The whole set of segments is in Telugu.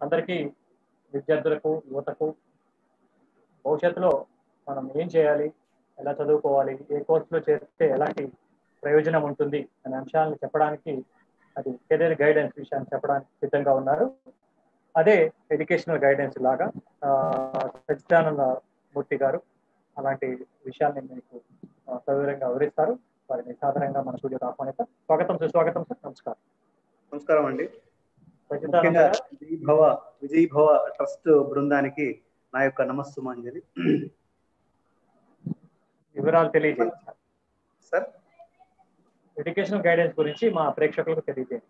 అందరికీ విద్యార్థులకు యువతకు భవిష్యత్తులో మనం ఏం చేయాలి ఎలా చదువుకోవాలి ఏ కోర్సులో చేస్తే ఎలాంటి ప్రయోజనం ఉంటుంది అనే అంశాలను చెప్పడానికి అది కెరీర్ గైడెన్స్ విషయాన్ని చెప్పడానికి సిద్ధంగా ఉన్నారు. అదే ఎడ్యుకేషనల్ గైడెన్స్ లాగా సచ్చిదానంద మూర్తి గారు అలాంటి విషయాన్ని మీకు సవివరంగా వివరిస్తారు. వారిని సాధారణంగా మన స్టూడియోకి ఆహ్వానిస్తారు స్వాగతం సుస్వాగతం సార్. నమస్కారం. నమస్కారం అండి. ముఖ్యంగా విజయ్ భవ విజయ్ భవ ట్రస్ట్ బృందానికి నా యొక్క నమస్సుమాంజలి వివరాలు తెలియజేయండి సార్. ఎడ్యుకేషనల్ గైడెన్స్ గురించి మా ప్రేక్షకులకు తెలియజేయండి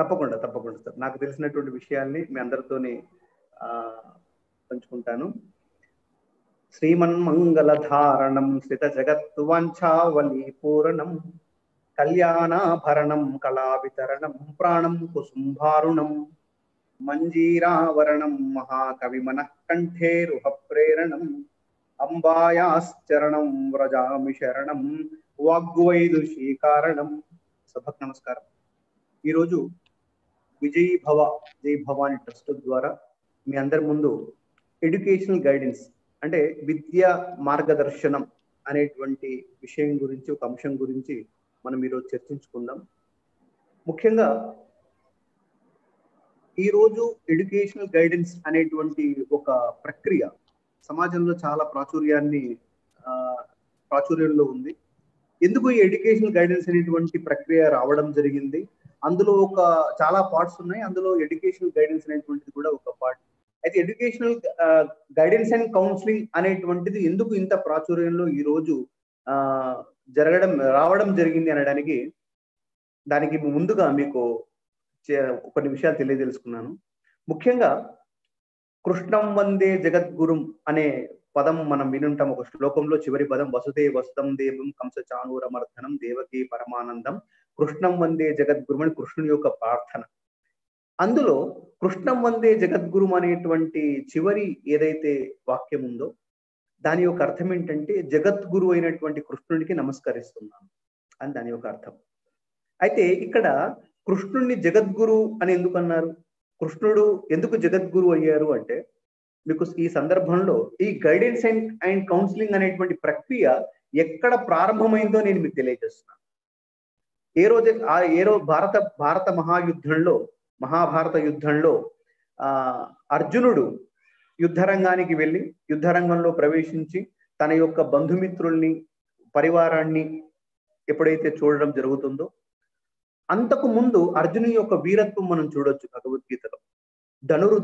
తప్పకుండా తప్పకుండా సార్. నాకు తెలిసినటువంటి విషయాల్ని మీ అందరితోని పంచుకుంటాను. శ్రీమన్మంగళధారణం శ్రిత జగత్తు వాంఛావలి పూరణం. కళ్యాణాభరణం కళా వితరణం ప్రాణం కుసుంభారుణం మంజీరావరణం మహాకవి మనః రుహ ప్రేరణం అంబాయాశ్చరణం వ్రజామి శరణం వాగ్వైదుషీ కారణం సభకు నమస్కారం. ఈరోజు విజయ్ భవ జై భవాని ట్రస్ట్ ద్వారా మీ అందరి ముందు ఎడ్యుకేషనల్ గైడెన్స్ అంటే విద్యా మార్గదర్శనం అనేటువంటి విషయం గురించి ఒక అంశం గురించి మనం ఈరోజు చర్చించుకుందాం. ముఖ్యంగా ఈరోజు ఎడ్యుకేషనల్ గైడెన్స్ అనేటువంటి ఒక ప్రక్రియ సమాజంలో చాలా ప్రాచుర్యాన్ని ప్రాచుర్యంలో ఉంది. ఎందుకు ఈ ఎడ్యుకేషనల్ గైడెన్స్ అనేటువంటి ప్రక్రియ రావడం జరిగింది? అందులో ఒక చాలా పార్ట్స్ ఉన్నాయి. అందులో ఎడ్యుకేషనల్ గైడెన్స్ అనేటువంటిది కూడా ఒక పార్ట్. అయితే ఎడ్యుకేషనల్ గైడెన్స్ అండ్ కౌన్సిలింగ్ అనేటువంటిది ఎందుకు ఇంత ప్రాచుర్యంలో ఈ రోజు ఆ జరగడం రావడం జరిగింది అనడానికి దానికి ముందుగా మీకు కొన్ని విషయాలు తెలియజేసుకున్నాను. ముఖ్యంగా కృష్ణం వందే జగద్గురుం అనే పదం మనం వినుంటాం ఒక శ్లోకంలో. చివరి పదం వసుదే వసుదం దేవం కంస చానూరమర్ధనం దేవకి పరమానందం కృష్ణం వందే జగద్గురుం అని కృష్ణుని యొక్క ప్రార్థన. అందులో కృష్ణం వందే జగద్గురుం అనేటువంటి చివరి ఏదైతే వాక్యం ఉందో దాని యొక్క అర్థం ఏంటంటే జగద్గురు అయినటువంటి కృష్ణుడికి నమస్కరిస్తున్నాను అని దాని యొక్క అర్థం. అయితే ఇక్కడ కృష్ణుణ్ణి జగద్గురు అని ఎందుకు అన్నారు? కృష్ణుడు ఎందుకు జగద్గురు అయ్యారు అంటే మీకు ఈ సందర్భంలో ఈ గైడెన్స్ అండ్ అండ్ కౌన్సిలింగ్ అనేటువంటి ప్రక్రియ ఎక్కడ ప్రారంభమైందో నేను మీకు తెలియజేస్తున్నాను. ఏ రోజు ఆ ఏ రోజు భారత భారత మహాయుద్ధంలో మహాభారత యుద్ధంలో ఆ అర్జునుడు యుద్ధరంగానికి వెళ్ళి యుద్ధరంగంలో ప్రవేశించి తన యొక్క బంధుమిత్రుల్ని పరివారాన్ని ఎప్పుడైతే చూడడం జరుగుతుందో అంతకు ముందు అర్జునుని యొక్క వీరత్వం మనం చూడొచ్చు భగవద్గీతలో. ధనురు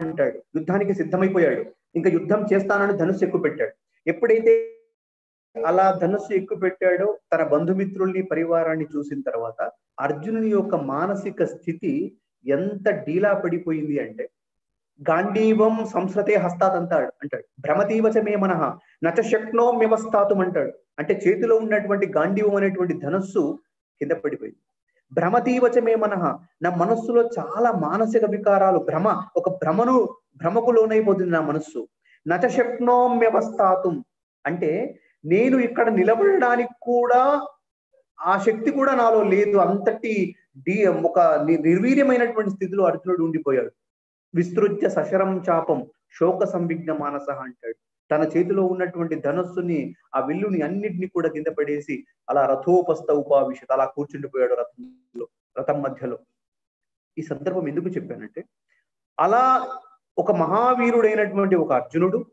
అంటాడు. యుద్ధానికి సిద్ధమైపోయాడు. ఇంకా యుద్ధం చేస్తానని ధనుస్సు ఎక్కువ పెట్టాడు ఎప్పుడైతే అలా ధనుస్సు ఎక్కువ పెట్టాడో తన బంధుమిత్రుల్ని పరివారాన్ని చూసిన తర్వాత అర్జునుని యొక్క మానసిక స్థితి ఎంత డీలా పడిపోయింది అంటే గాంధీవం సంస్కృతే హస్తాత్ అంటాడు అంటాడు. భ్రమతీవచ మే మనః నచ శక్నో వ్యవస్థాతం అంటాడు. అంటే చేతిలో ఉన్నటువంటి గాంధీవం అనేటువంటి ధనస్సు కింద పడిపోయింది. భ్రమతీవచ మే మనః నా మనస్సులో చాలా మానసిక వికారాలు భ్రమ ఒక భ్రమను భ్రమకు లోనైపోతుంది నా మనస్సు. నచ శక్నో వ్యవస్థాతం అంటే నేను ఇక్కడ నిలబడడానికి కూడా ఆ శక్తి కూడా నాలో లేదు. అంతటి డి ఒక నిర్వీర్యమైనటువంటి స్థితిలో అర్జునుడు ఉండిపోయాడు. విస్తృత్య సశరం చాపం శోక సంవిఘ్న మానస అంటాడు. తన చేతిలో ఉన్నటువంటి ధనస్సుని ఆ విల్లుని అన్నిటిని కూడా కింద పడేసి అలా రథోపస్థ ఉపావిషత్ అలా కూర్చుండిపోయాడు రథంలో రథం మధ్యలో. ఈ సందర్భం ఎందుకు చెప్పానంటే అలా ఒక మహావీరుడైనటువంటి ఒక అర్జునుడు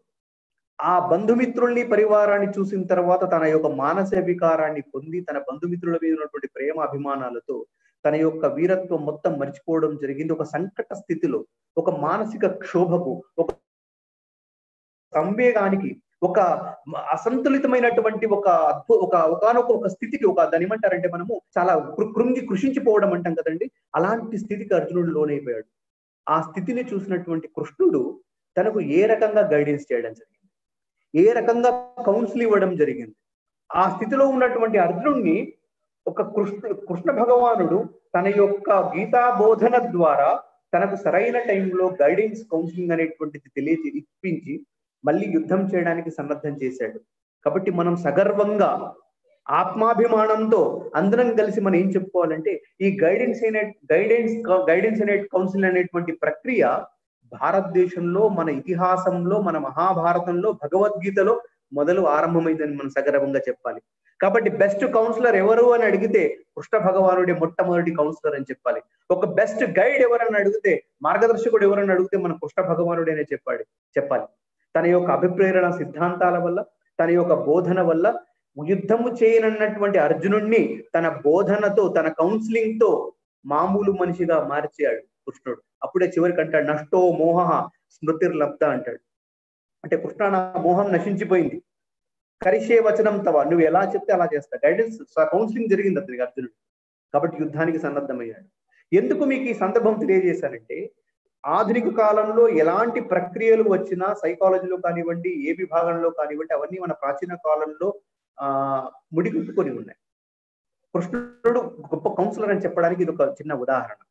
ఆ బంధుమిత్రుల్ని పరివారాన్ని చూసిన తర్వాత తన యొక్క మానస వికారాన్ని పొంది తన బంధుమిత్రుల మీద ఉన్నటువంటి ప్రేమ అభిమానాలతో తన యొక్క వీరత్వం మొత్తం మర్చిపోవడం జరిగింది. ఒక సంకట స్థితిలో ఒక మానసిక క్షోభకు ఒక సంవేగానికి ఒక అసంతులితమైనటువంటి ఒక ఒక ఒకనొక ఒక స్థితికి ఒక దాని ఏమంటారంటే మనము చాలా కృంగి కృషించిపోవడం అంటాం కదండి. అలాంటి స్థితికి అర్జునుడు లోనైపోయాడు. ఆ స్థితిని చూసినటువంటి కృష్ణుడు తనకు ఏ రకంగా గైడెన్స్ చేయడం జరిగింది? ఏ రకంగా కౌన్సిల్ ఇవ్వడం జరిగింది? ఆ స్థితిలో ఉన్నటువంటి అర్జునుడిని ఒక కృష్ణ కృష్ణ భగవానుడు తన యొక్క గీతా బోధన ద్వారా తనకు సరైన టైంలో గైడెన్స్ కౌన్సిలింగ్ అనేటువంటిది తెలియజే ఇప్పించి మళ్ళీ యుద్ధం చేయడానికి సన్నద్ధం చేశాడు. కాబట్టి మనం సగర్వంగా ఆత్మాభిమానంతో అందరం కలిసి మనం ఏం చెప్పుకోవాలంటే ఈ గైడెన్స్ అనే గైడెన్స్ గైడెన్స్ అనే కౌన్సిల్ అనేటువంటి ప్రక్రియ భారతదేశంలో మన ఇతిహాసంలో మన మహాభారతంలో భగవద్గీతలో మొదలు ఆరంభమైందని మనం సగర్వంగా చెప్పాలి. కాబట్టి బెస్ట్ కౌన్సిలర్ ఎవరు అని అడిగితే కృష్ణ భగవానుడి మొట్టమొదటి కౌన్సిలర్ అని చెప్పాలి. ఒక బెస్ట్ గైడ్ ఎవరని అడిగితే మార్గదర్శకుడు ఎవరని అడిగితే మన కృష్ణ భగవానుడేనే చెప్పాలి చెప్పాలి. తన యొక్క అభిప్రేరణ సిద్ధాంతాల వల్ల తన యొక్క బోధన వల్ల యుద్ధము చేయనన్నటువంటి అర్జునుణ్ణి తన బోధనతో తన కౌన్సిలింగ్తో మామూలు మనిషిగా మార్చాడు కృష్ణుడు. అప్పుడే చివరికి అంటాడు నష్టో మోహ స్మృతిర్లబ్ధ అంటాడు. అంటే కృష్ణ నా మోహం నశించిపోయింది. కరిషే వచనం తవ. నువ్వు ఎలా చెప్తే అలా చేస్తా. గైడెన్స్ కౌన్సిలింగ్ జరిగింది అతనికి అర్జునుడు. కాబట్టి యుద్ధానికి సన్నద్ధమయ్యాడు. ఎందుకు మీకు ఈ సందర్భం తెలియజేశానంటే ఆధునిక కాలంలో ఎలాంటి ప్రక్రియలు వచ్చినా సైకాలజీలో కానివ్వండి ఏ విభాగంలో కానివ్వండి అవన్నీ మన ప్రాచీన కాలంలో ఆ ముడిగుట్టుకొని ఉన్నాయి. కృష్ణుడు గొప్ప కౌన్సిలర్ అని చెప్పడానికి ఇది ఒక చిన్న ఉదాహరణ.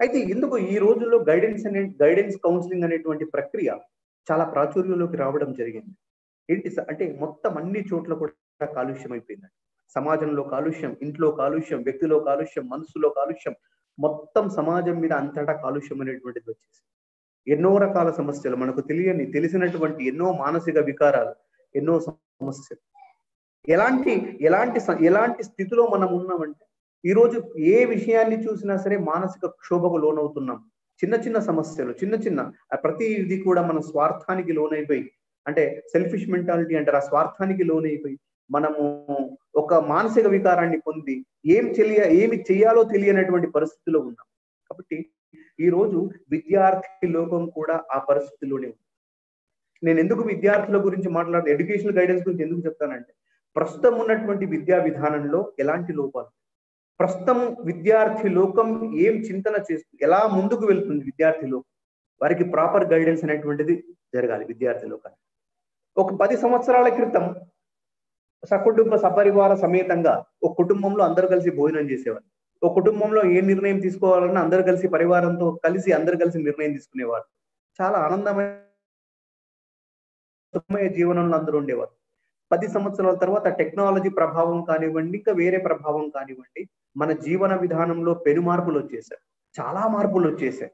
అయితే ఎందుకు ఈ రోజుల్లో గైడెన్స్ అనే గైడెన్స్ కౌన్సిలింగ్ అనేటువంటి ప్రక్రియ చాలా ప్రాచుర్యంలోకి రావడం జరిగింది? ఏంటి అంటే మొత్తం అన్ని చోట్ల కూడా కాలుష్యం అయిపోయింది సమాజంలో కాలుష్యం ఇంట్లో కాలుష్యం వ్యక్తిలో కాలుష్యం మనసులో కాలుష్యం మొత్తం సమాజం మీద అంతటా కాలుష్యం అనేటువంటిది వచ్చేసి ఎన్నో రకాల సమస్యలు మనకు తెలియని తెలిసినటువంటి ఎన్నో మానసిక వికారాలు ఎన్నో సమస్యలు. ఎలాంటి ఎలాంటి ఎలాంటి స్థితిలో మనం ఉన్నామంటే ఈ రోజు ఏ విషయాన్ని చూసినా సరే మానసిక క్షోభకు లోనవుతున్నాం. చిన్న చిన్న సమస్యలు చిన్న చిన్న ప్రతి ఇది కూడా మన స్వార్థానికి లోనైపోయి అంటే సెల్ఫిష్ మెంటాలిటీ అంటారు. ఆ స్వార్థానికి లోనైపోయి మనము ఒక మానసిక వికారాన్ని పొంది ఏం తెలియ ఏమి చేయాలో తెలియనటువంటి పరిస్థితిలో ఉన్నాం. కాబట్టి ఈ రోజు విద్యార్థి లోకం కూడా ఆ పరిస్థితిలోనే ఉంది. నేను ఎందుకు విద్యార్థుల గురించి మాట్లాడుతూ ఎడ్యుకేషనల్ గైడెన్స్ గురించి ఎందుకు చెప్తానంటే ప్రస్తుతం ఉన్నటువంటి విద్యా విధానంలో ఎలాంటి లోపాలు? ప్రస్తుతం విద్యార్థి లోకం ఏం చింతన చేస్తుంది ఎలా ముందుకు వెళ్తుంది విద్యార్థి లోకం? వారికి ప్రాపర్ గైడెన్స్ అనేటువంటిది జరగాలి విద్యార్థి లోకానికి. ఒక పది సంవత్సరాల క్రితం సకుటుంబ సపరివార సమేతంగా ఒక కుటుంబంలో అందరూ కలిసి భోజనం చేసేవారు. ఒక కుటుంబంలో ఏ నిర్ణయం తీసుకోవాలన్నా అందరూ కలిసి పరివారంతో కలిసి అందరు కలిసి నిర్ణయం తీసుకునేవారు. చాలా ఆనందమైన జీవనంలో అందరూ ఉండేవారు. పది సంవత్సరాల తర్వాత టెక్నాలజీ ప్రభావం కానివ్వండి ఇంకా వేరే ప్రభావం కానివ్వండి మన జీవన విధానంలో పెను మార్పులు వచ్చేసాయి చాలా మార్పులు వచ్చేసాయి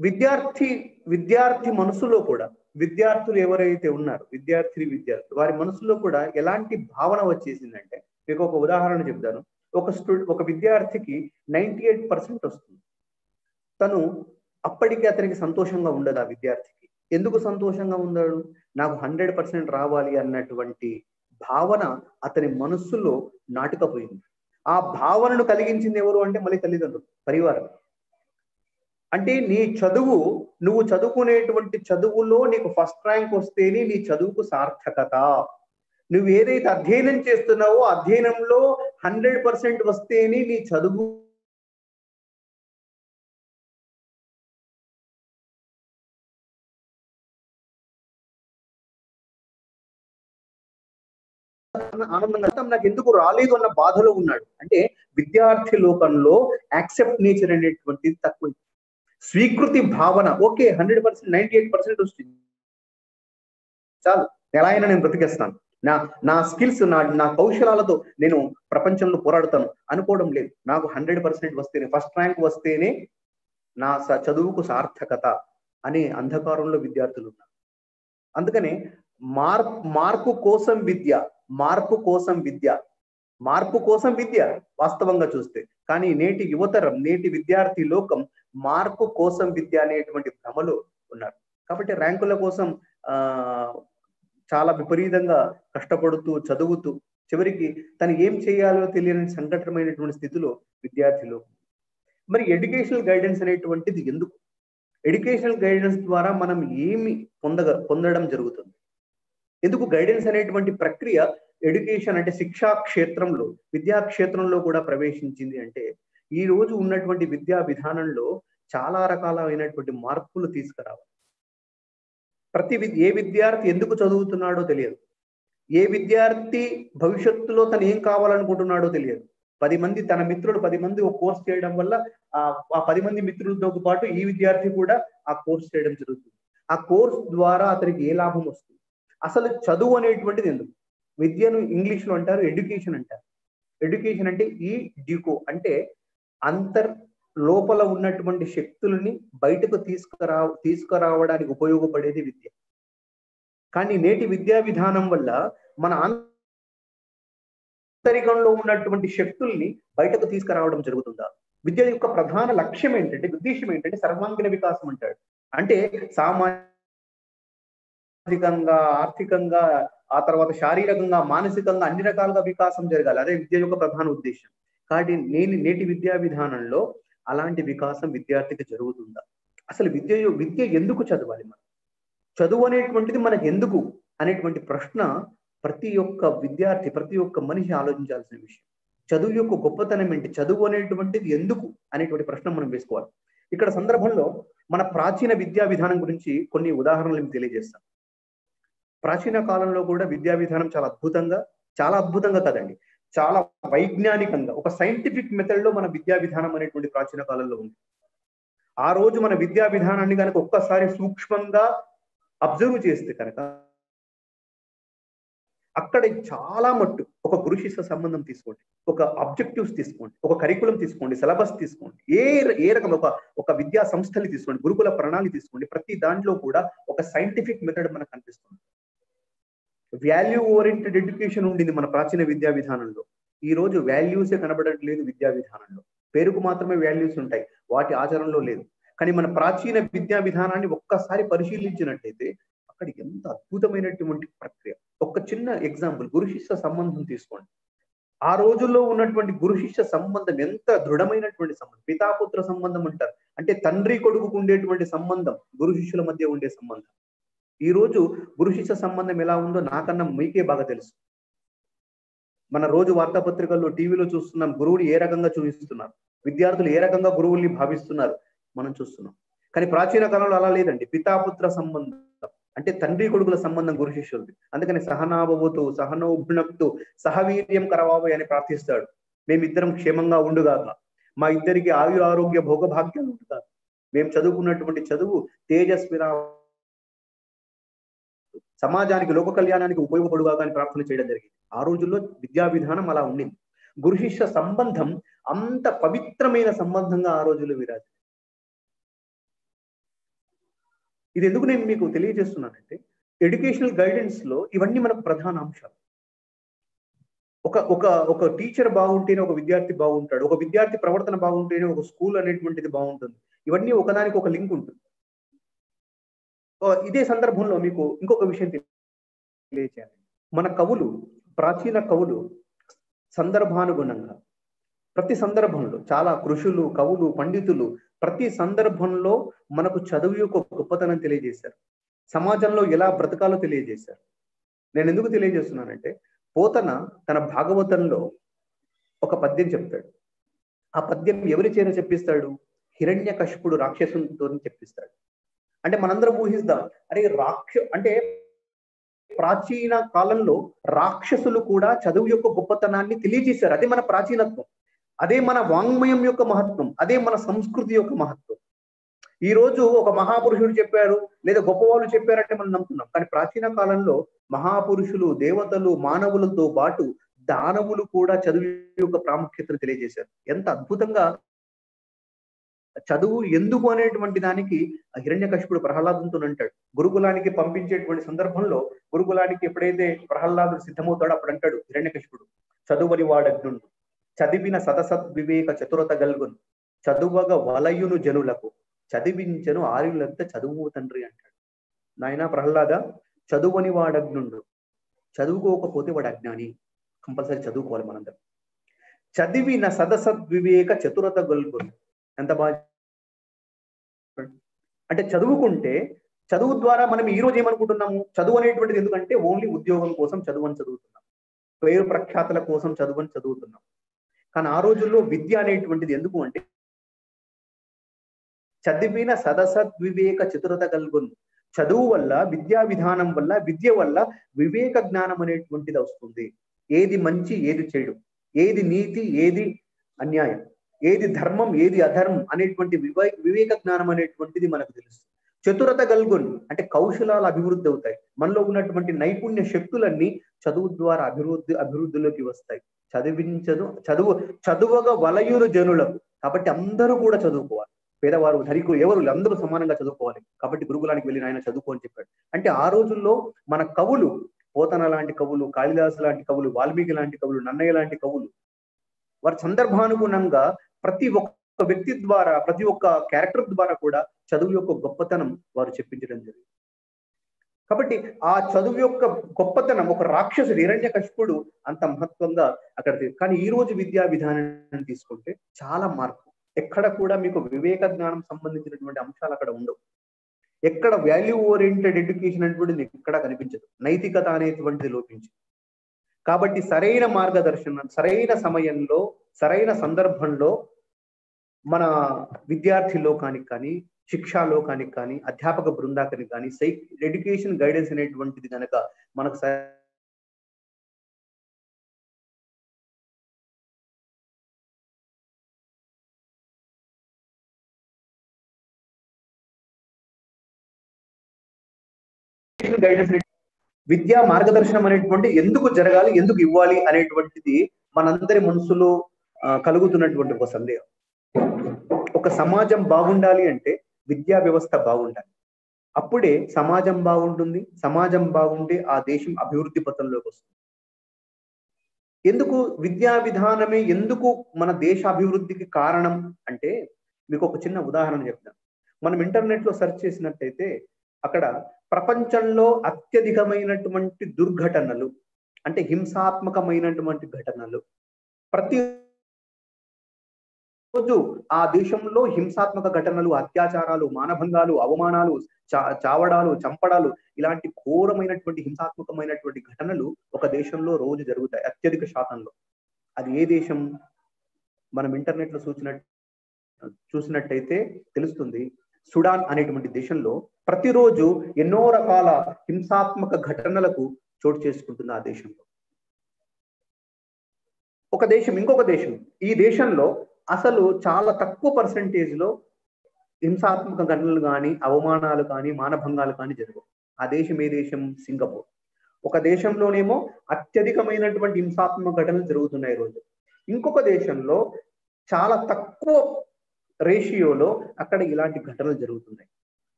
విద్యార్థి విద్యార్థి మనసులో కూడా విద్యార్థులు ఎవరైతే ఉన్నారు విద్యార్థిని విద్యార్థులు వారి మనసులో కూడా ఎలాంటి భావన వచ్చేసిందంటే మీకు ఒక ఉదాహరణ చెప్తాను ఒక స్టూ ఒక విద్యార్థికి నైంటీ ఎయిట్ పర్సెంట్ వస్తుంది. తను అప్పటికి అతనికి సంతోషంగా ఉండదు ఆ విద్యార్థికి. ఎందుకు సంతోషంగా ఉన్నాడు నాకు హండ్రెడ్ పర్సెంట్ రావాలి అన్నటువంటి భావన అతని మనస్సులో నాటుకపోయింది. ఆ భావనను కలిగించింది ఎవరు అంటే మళ్ళీ తల్లిదండ్రులు పరివారం. అంటే నీ చదువు నువ్వు చదువుకునేటువంటి చదువులో నీకు ఫస్ట్ ర్యాంక్ వస్తేనే నీ చదువుకు సార్థకత. నువ్వు ఏదైతే అధ్యయనం చేస్తున్నావో అధ్యయనంలో హండ్రెడ్ పర్సెంట్ వస్తేనే నీ చదువు ఆనందంగా నాకు ఎందుకు రాలేదు అన్న బాధలో ఉన్నాడు. అంటే విద్యార్థి లోకంలో యాక్సెప్ట్ నేచర్ అనేటువంటిది తక్కువ. స్వీకృతి భావన okay hundred percent ninety eight percent వస్తుంది. చాలు ఎలా అయినా నేను బ్రతికేస్తాను. నా నా స్కిల్స్ నా నా కౌశలాలతో నేను ప్రపంచంలో పోరాడుతాను అనుకోవడం లేదు. నాకు హండ్రెడ్ పర్సెంట్ వస్తేనే ఫస్ట్ ర్యాంక్ వస్తేనే నా చదువుకు సార్థకత అనే అంధకారంలో విద్యార్థులు ఉన్నారు. అందుకనే మార్ మార్పు కోసం విద్య మార్పు కోసం విద్య మార్పు కోసం విద్య వాస్తవంగా చూస్తే. కానీ నేటి యువతరం నేటి విద్యార్థి లోకం మార్పు కోసం విద్య అనేటువంటి భ్రమలో ఉన్నారు. కాబట్టి ర్యాంకుల కోసం ఆ చాలా విపరీతంగా కష్టపడుతూ చదువుతూ చివరికి తను ఏం చేయాలో తెలియని సంకటమైనటువంటి స్థితిలో విద్యార్థిలో మరి ఎడ్యుకేషనల్ గైడెన్స్ అనేటువంటిది ఎందుకు? ఎడ్యుకేషనల్ గైడెన్స్ ద్వారా మనం ఏమి పొందగ పొందడం జరుగుతుంది? ఎందుకు గైడెన్స్ అనేటువంటి ప్రక్రియ ఎడ్యుకేషన్ అంటే శిక్షా క్షేత్రంలో విద్యా క్షేత్రంలో కూడా ప్రవేశించింది అంటే ఈ రోజు ఉన్నటువంటి విద్యా విధానంలో చాలా రకాలైనటువంటి మార్పులు తీసుకురావాలి. ప్రతి ఏ విద్యార్థి ఎందుకు చదువుతున్నాడో తెలియదు. ఏ విద్యార్థి భవిష్యత్తులో తను ఏం కావాలనుకుంటున్నాడో తెలియదు. పది మంది తన మిత్రుడు పది మంది ఒక కోర్స్ చేయడం వల్ల ఆ పది మంది మిత్రులతో పాటు ఈ విద్యార్థి కూడా ఆ కోర్స్ చేయడం జరుగుతుంది. ఆ కోర్స్ ద్వారా అతనికి ఏ లాభం వస్తుంది? అసలు చదువు అనేటువంటిది ఎందుకు? విద్యను ఇంగ్లీష్లో అంటారు ఎడ్యుకేషన్ అంటారు. ఎడ్యుకేషన్ అంటే ఈ డ్యూకో అంటే అంతర్ లోపల ఉన్నటువంటి శక్తులని బయటకు తీసుకురా తీసుకురావడానికి ఉపయోగపడేది విద్య. కానీ నేటి విద్యా విధానం వల్ల మన ఆంతరికంలో ఉన్నటువంటి శక్తుల్ని బయటకు తీసుకురావడం జరుగుతుందా? విద్య యొక్క ప్రధాన లక్ష్యం ఏంటంటే ఉద్దేశం ఏంటంటే సర్వాంగీణ వికాసం అంటాడు. అంటే సామాజికంగా ఆర్థికంగా ఆ తర్వాత శారీరకంగా మానసికంగా అన్ని రకాలుగా వికాసం జరగాలి. అదే విద్య యొక్క ప్రధాన ఉద్దేశం కాబట్టి నేను నేటి విద్యా విధానంలో అలాంటి వికాసం విద్యార్థికి జరుగుతుందా? అసలు విద్య విద్య ఎందుకు చదవాలి మనం? చదువు అనేటువంటిది మనకు ఎందుకు అనేటువంటి ప్రశ్న ప్రతి ఒక్క విద్యార్థి ప్రతి ఒక్క మనిషి ఆలోచించాల్సిన విషయం. చదువు యొక్క గొప్పతనం ఏంటి? చదువు అనేటువంటిది ఎందుకు అనేటువంటి ప్రశ్న మనం వేసుకోవాలి. ఇక్కడ సందర్భంలో మన ప్రాచీన విద్యా విధానం గురించి కొన్ని ఉదాహరణలు తెలియజేస్తాను. తెలియజేస్తాం ప్రాచీన కాలంలో కూడా విద్యా విధానం చాలా అద్భుతంగా చాలా అద్భుతంగా కదండి. చాలా వైజ్ఞానికంగా ఒక సైంటిఫిక్ మెథడ్లో మన విద్యా విధానం అనేటువంటి ప్రాచీన కాలంలో ఉంది. ఆ రోజు మన విద్యా విధానాన్ని కనుక ఒక్కసారి సూక్ష్మంగా అబ్జర్వ్ చేస్తే కనుక అక్కడ చాలా మట్టు ఒక గురు శిష్య సంబంధం తీసుకోండి ఒక అబ్జెక్టివ్స్ తీసుకోండి ఒక కరికులం తీసుకోండి సిలబస్ తీసుకోండి ఏ ఏ రకం ఒక ఒక విద్యా సంస్థలు తీసుకోండి గురుకుల ప్రణాళిక తీసుకోండి ప్రతి దాంట్లో కూడా ఒక సైంటిఫిక్ మెథడ్ మనకు కనిపిస్తుంది. వాల్యూ ఓరియంటెడ్ ఎడ్యుకేషన్ ఉండింది మన ప్రాచీన విద్యా విధానంలో. ఈ రోజు వాల్యూసే కనబడట్లేదు విద్యా విధానంలో. పేరుకు మాత్రమే వాల్యూస్ ఉంటాయి. వాటి ఆచరణలో లేదు. కానీ మన ప్రాచీన విద్యా విధానాన్ని ఒక్కసారి పరిశీలించినట్టయితే అక్కడ ఎంత అద్భుతమైనటువంటి ప్రక్రియ. ఒక చిన్న ఎగ్జాంపుల్ గురు శిష్య సంబంధం తీసుకోండి. ఆ రోజుల్లో ఉన్నటువంటి గురు శిష్య సంబంధం ఎంత దృఢమైనటువంటి సంబంధం. పితాపుత్ర సంబంధం అంటారు. అంటే తండ్రి కొడుకుకు ఉండేటువంటి సంబంధం గురు శిష్యుల మధ్య ఉండే సంబంధం. ఈ రోజు గురు శిష్య సంబంధం ఎలా ఉందో నాకన్నా మీకే బాగా తెలుసు. మన రోజు వార్తాపత్రికల్లో టీవీలో చూస్తున్నాం గురువుని ఏ రకంగా చూపిస్తున్నారు? విద్యార్థులు ఏ రకంగా గురువుల్ని భావిస్తున్నారు? మనం చూస్తున్నాం. కానీ ప్రాచీన కాలంలో అలా లేదండి. పితాపుత్ర సంబంధం అంటే తండ్రి కొడుకుల సంబంధం గురు శిష్యులది. అందుకని సహనాభవతు సహనోభుణక్తు సహవీర్యం కరవాబోయ్ అని ప్రార్థిస్తాడు. మేమిద్దరం క్షేమంగా ఉండుగాక. మా ఇద్దరికి ఆయురారోగ్య ఆరోగ్య భోగభాగ్యాలు ఉండుగా మేము చదువుకున్నటువంటి చదువు తేజస్విరా సమాజానికి లోక కళ్యాణానికి ఉపయోగపడుగా అని ప్రార్థన చేయడం జరిగింది. ఆ రోజుల్లో విద్యా విధానం అలా ఉండింది. గురుశిష్య సంబంధం అంత పవిత్రమైన సంబంధంగా ఆ రోజుల్లో విరాజు ఇది ఎందుకు నేను మీకు తెలియజేస్తున్నానంటే ఎడ్యుకేషనల్ గైడెన్స్లో ఇవన్నీ మనకు ప్రధాన అంశాలు. ఒక ఒక ఒక టీచర్ బాగుంటేనే ఒక విద్యార్థి బాగుంటాడు. ఒక విద్యార్థి ప్రవర్తన బాగుంటేనే ఒక స్కూల్ అనేటువంటిది బాగుంటుంది. ఇవన్నీ ఒకదానికి ఒక లింక్ ఉంటుంది. ఇదే సందర్భంలో మీకు ఇంకొక విషయం తెలియచేయాలి. మన కవులు ప్రాచీన కవులు సందర్భానుగుణంగా ప్రతి సందర్భంలో చాలా కృషులు కవులు పండితులు ప్రతి సందర్భంలో మనకు చదువు యొక్క గొప్పతనం తెలియజేశారు. సమాజంలో ఎలా బ్రతకాలో తెలియజేశారు. నేను ఎందుకు తెలియజేస్తున్నానంటే పోతన తన భాగవతంలో ఒక పద్యం చెప్తాడు. ఆ పద్యం ఎవరి చేత చెప్పిస్తాడు? హిరణ్య కశిపుడు రాక్షసుతో చెప్పిస్తాడు. అంటే మనందరం ఊహిస్తాం. అరే రాక్ష అంటే ప్రాచీన కాలంలో రాక్షసులు కూడా చదువు యొక్క గొప్పతనాన్ని తెలియజేశారు. అదే మన ప్రాచీనత్వం. అదే మన వాంగ్మయం యొక్క మహత్వం. అదే మన సంస్కృతి యొక్క మహత్వం. ఈ రోజు ఒక మహాపురుషుడు చెప్పారు లేదా గొప్పవాళ్ళు చెప్పారంటే మనం నమ్ముతున్నాం. కానీ ప్రాచీన కాలంలో మహాపురుషులు దేవతలు మానవులతో పాటు దానవులు కూడా చదువు యొక్క ప్రాముఖ్యతను తెలియజేశారు. ఎంత అద్భుతంగా చదువు ఎందుకు అనేటువంటి దానికి హిరణ్య కశిపుడు ప్రహ్లాదంతో అంటాడు. గురుకులానికి పంపించేటువంటి సందర్భంలో గురుకులానికి ఎప్పుడైతే ప్రహ్లాదుడు సిద్ధమవుతాడో అప్పుడు అంటాడు హిరణ్య కశిపుడు చదువని వాడగ్నుండు. చదివిన సదసత్ వివేక చతురత గల్గును. చదువగ వలయును జనులకు. చదివించను ఆర్యులంతా చదువు తండ్రి అంటాడు. నాయన ప్రహ్లాద చదువని వాడగ్నుండు. చదువుకోకపోతే వాడు అజ్ఞాని. కంపల్సరీ చదువుకోవాలి మనందరం. చదివిన సదసద్వివేక చతురత గల్గును. ఎంత బాగా అంటే చదువుకుంటే చదువు ద్వారా మనం ఈ రోజు ఏమనుకుంటున్నాము? చదువు అనేటువంటిది ఎందుకంటే ఓన్లీ ఉద్యోగం కోసం చదువు అని చదువుతున్నాం. పేరు ప్రఖ్యాతల కోసం చదువు అని చదువుతున్నాం. కానీ ఆ రోజుల్లో విద్య అనేటువంటిది ఎందుకు అంటే చదివిన సదసద్వివేక చతురత కలుగును. చదువు వల్ల విద్యా విధానం వల్ల విద్య వల్ల వివేక జ్ఞానం అనేటువంటిది వస్తుంది. ఏది మంచి ఏది చెడు. ఏది నీతి ఏది అన్యాయం. ఏది ధర్మం ఏది అధర్మం అనేటువంటి వివే వివేక జ్ఞానం అనేటువంటిది మనకు తెలుస్తుంది. చతురత గల్గొని అంటే కౌశలాలు అభివృద్ధి అవుతాయి. మనలో ఉన్నటువంటి నైపుణ్య శక్తులన్నీ చదువు ద్వారా అభివృద్ధి అభివృద్ధిలోకి వస్తాయి. చదివించదు చదువు చదువుగా వలయులు జనులకు. కాబట్టి అందరూ కూడా చదువుకోవాలి. పేదవారు ధనికులు ఎవరు అందరూ సమానంగా చదువుకోవాలి. కాబట్టి గురుకులానికి వెళ్ళి ఆయన చదువుకో అని చెప్పాడు. అంటే ఆ రోజుల్లో మన కవులు పోతన లాంటి కవులు కాళిదాసు లాంటి కవులు వాల్మీకి లాంటి కవులు నన్నయ్య లాంటి కవులు వారి సందర్భానుగుణంగా ప్రతి ఒక్క వ్యక్తి ద్వారా ప్రతి ఒక్క క్యారెక్టర్ ద్వారా కూడా చదువు యొక్క గొప్పతనం వారు చెప్పించడం జరిగింది. కాబట్టి ఆ చదువు యొక్క గొప్పతనం ఒక రాక్షసుడు హిరణ్య కశిపుడు అంత మహత్వంగా అక్కడ కానీ ఈ రోజు విద్యా విధానాన్ని తీసుకుంటే చాలా మార్పు. ఎక్కడ కూడా మీకు వివేక జ్ఞానం సంబంధించినటువంటి అంశాలు అక్కడ ఉండవు. ఎక్కడ వాల్యూ ఓరియంటెడ్ ఎడ్యుకేషన్ అనేటువంటిది ఎక్కడ కనిపించదు. నైతికత అనేటువంటిది లోపించింది. కాబట్టి సరైన మార్గదర్శనం సరైన సమయంలో సరైన సందర్భంలో మన విద్యార్థి లోకానికి కానీ శిక్షా లోకానికి కానీ అధ్యాపక బృందానికి కానీ సై ఎడ్యుకేషన్ గైడెన్స్ అనేటువంటిది కనుక మనకు గైడెన్స్ విద్యా మార్గదర్శనం అనేటువంటి ఎందుకు జరగాలి ఎందుకు ఇవ్వాలి అనేటువంటిది మనందరి మనసులో కలుగుతున్నటువంటి ఒక సందేహం. ఒక సమాజం బాగుండాలి అంటే విద్యా వ్యవస్థ బాగుండాలి. అప్పుడే సమాజం బాగుంటుంది సమాజం బాగుంటే ఆ దేశం అభివృద్ధి పథంలోకి వస్తుంది. ఎందుకు విద్యా విధానమే ఎందుకు మన దేశ అభివృద్ధికి కారణం అంటే మీకు ఒక చిన్న ఉదాహరణ చెప్తాను. మనం ఇంటర్నెట్లో సెర్చ్ చేసినట్టయితే అక్కడ ప్రపంచంలో అత్యధికమైనటువంటి దుర్ఘటనలు అంటే హింసాత్మకమైనటువంటి ఘటనలు ప్రతి రోజు ఆ దేశంలో హింసాత్మక ఘటనలు అత్యాచారాలు మానభంగాలు అవమానాలు చావడాలు చంపడాలు ఇలాంటి ఘోరమైనటువంటి హింసాత్మకమైనటువంటి ఘటనలు ఒక దేశంలో రోజు జరుగుతాయి అత్యధిక శాతంలో. అది ఏ దేశం? మనం ఇంటర్నెట్లో చూసినట్టు చూసినట్టయితే తెలుస్తుంది. సుడాన్ అనేటువంటి దేశంలో ప్రతిరోజు ఎన్నో రకాల హింసాత్మక ఘటనలకు చోటు చేసుకుంటుంది ఆ దేశంలో. ఒక దేశం ఇంకొక దేశం. ఈ దేశంలో అసలు చాలా తక్కువ పర్సంటేజ్లో హింసాత్మక ఘటనలు కానీ అవమానాలు కానీ మానభంగాలు కానీ జరగవు. ఆ దేశం ఏ దేశం? సింగపూర్. ఒక దేశంలోనేమో అత్యధికమైనటువంటి హింసాత్మక ఘటనలు జరుగుతున్నాయి రోజు. ఇంకొక దేశంలో చాలా తక్కువ రేషియోలో అక్కడ ఇలాంటి ఘటనలు జరుగుతున్నాయి.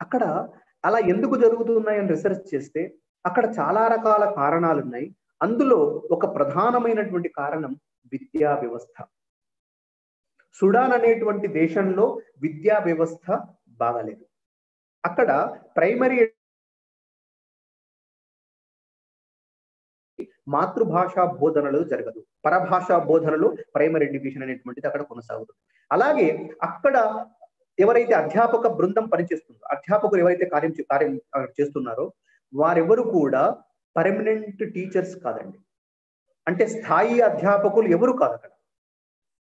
అక్కడ అలా ఎందుకు జరుగుతున్నాయని రీసెర్చ్ చేస్తే అక్కడ చాలా రకాల కారణాలు ఉన్నాయి అందులో ఒక ప్రధానమైనటువంటి కారణం విద్యా వ్యవస్థ. సుడాన్ అనేటువంటి దేశంలో విద్యా వ్యవస్థ బాగాలేదు. అక్కడ ప్రైమరీ మాతృభాష బోధనలు జరగదు. పరభాష బోధనలు ప్రైమరీ ఎడ్యుకేషన్ అనేటువంటిది అక్కడ కొనసాగుతుంది. అలాగే అక్కడ ఎవరైతే అధ్యాపక బృందం పనిచేస్తుందో అధ్యాపకులు ఎవరైతే కార్యం కార్యం చేస్తున్నారో వారెవరు కూడా పర్మనెంట్ టీచర్స్ కాదండి. అంటే స్థాయి అధ్యాపకులు ఎవరు కాదు అక్కడ.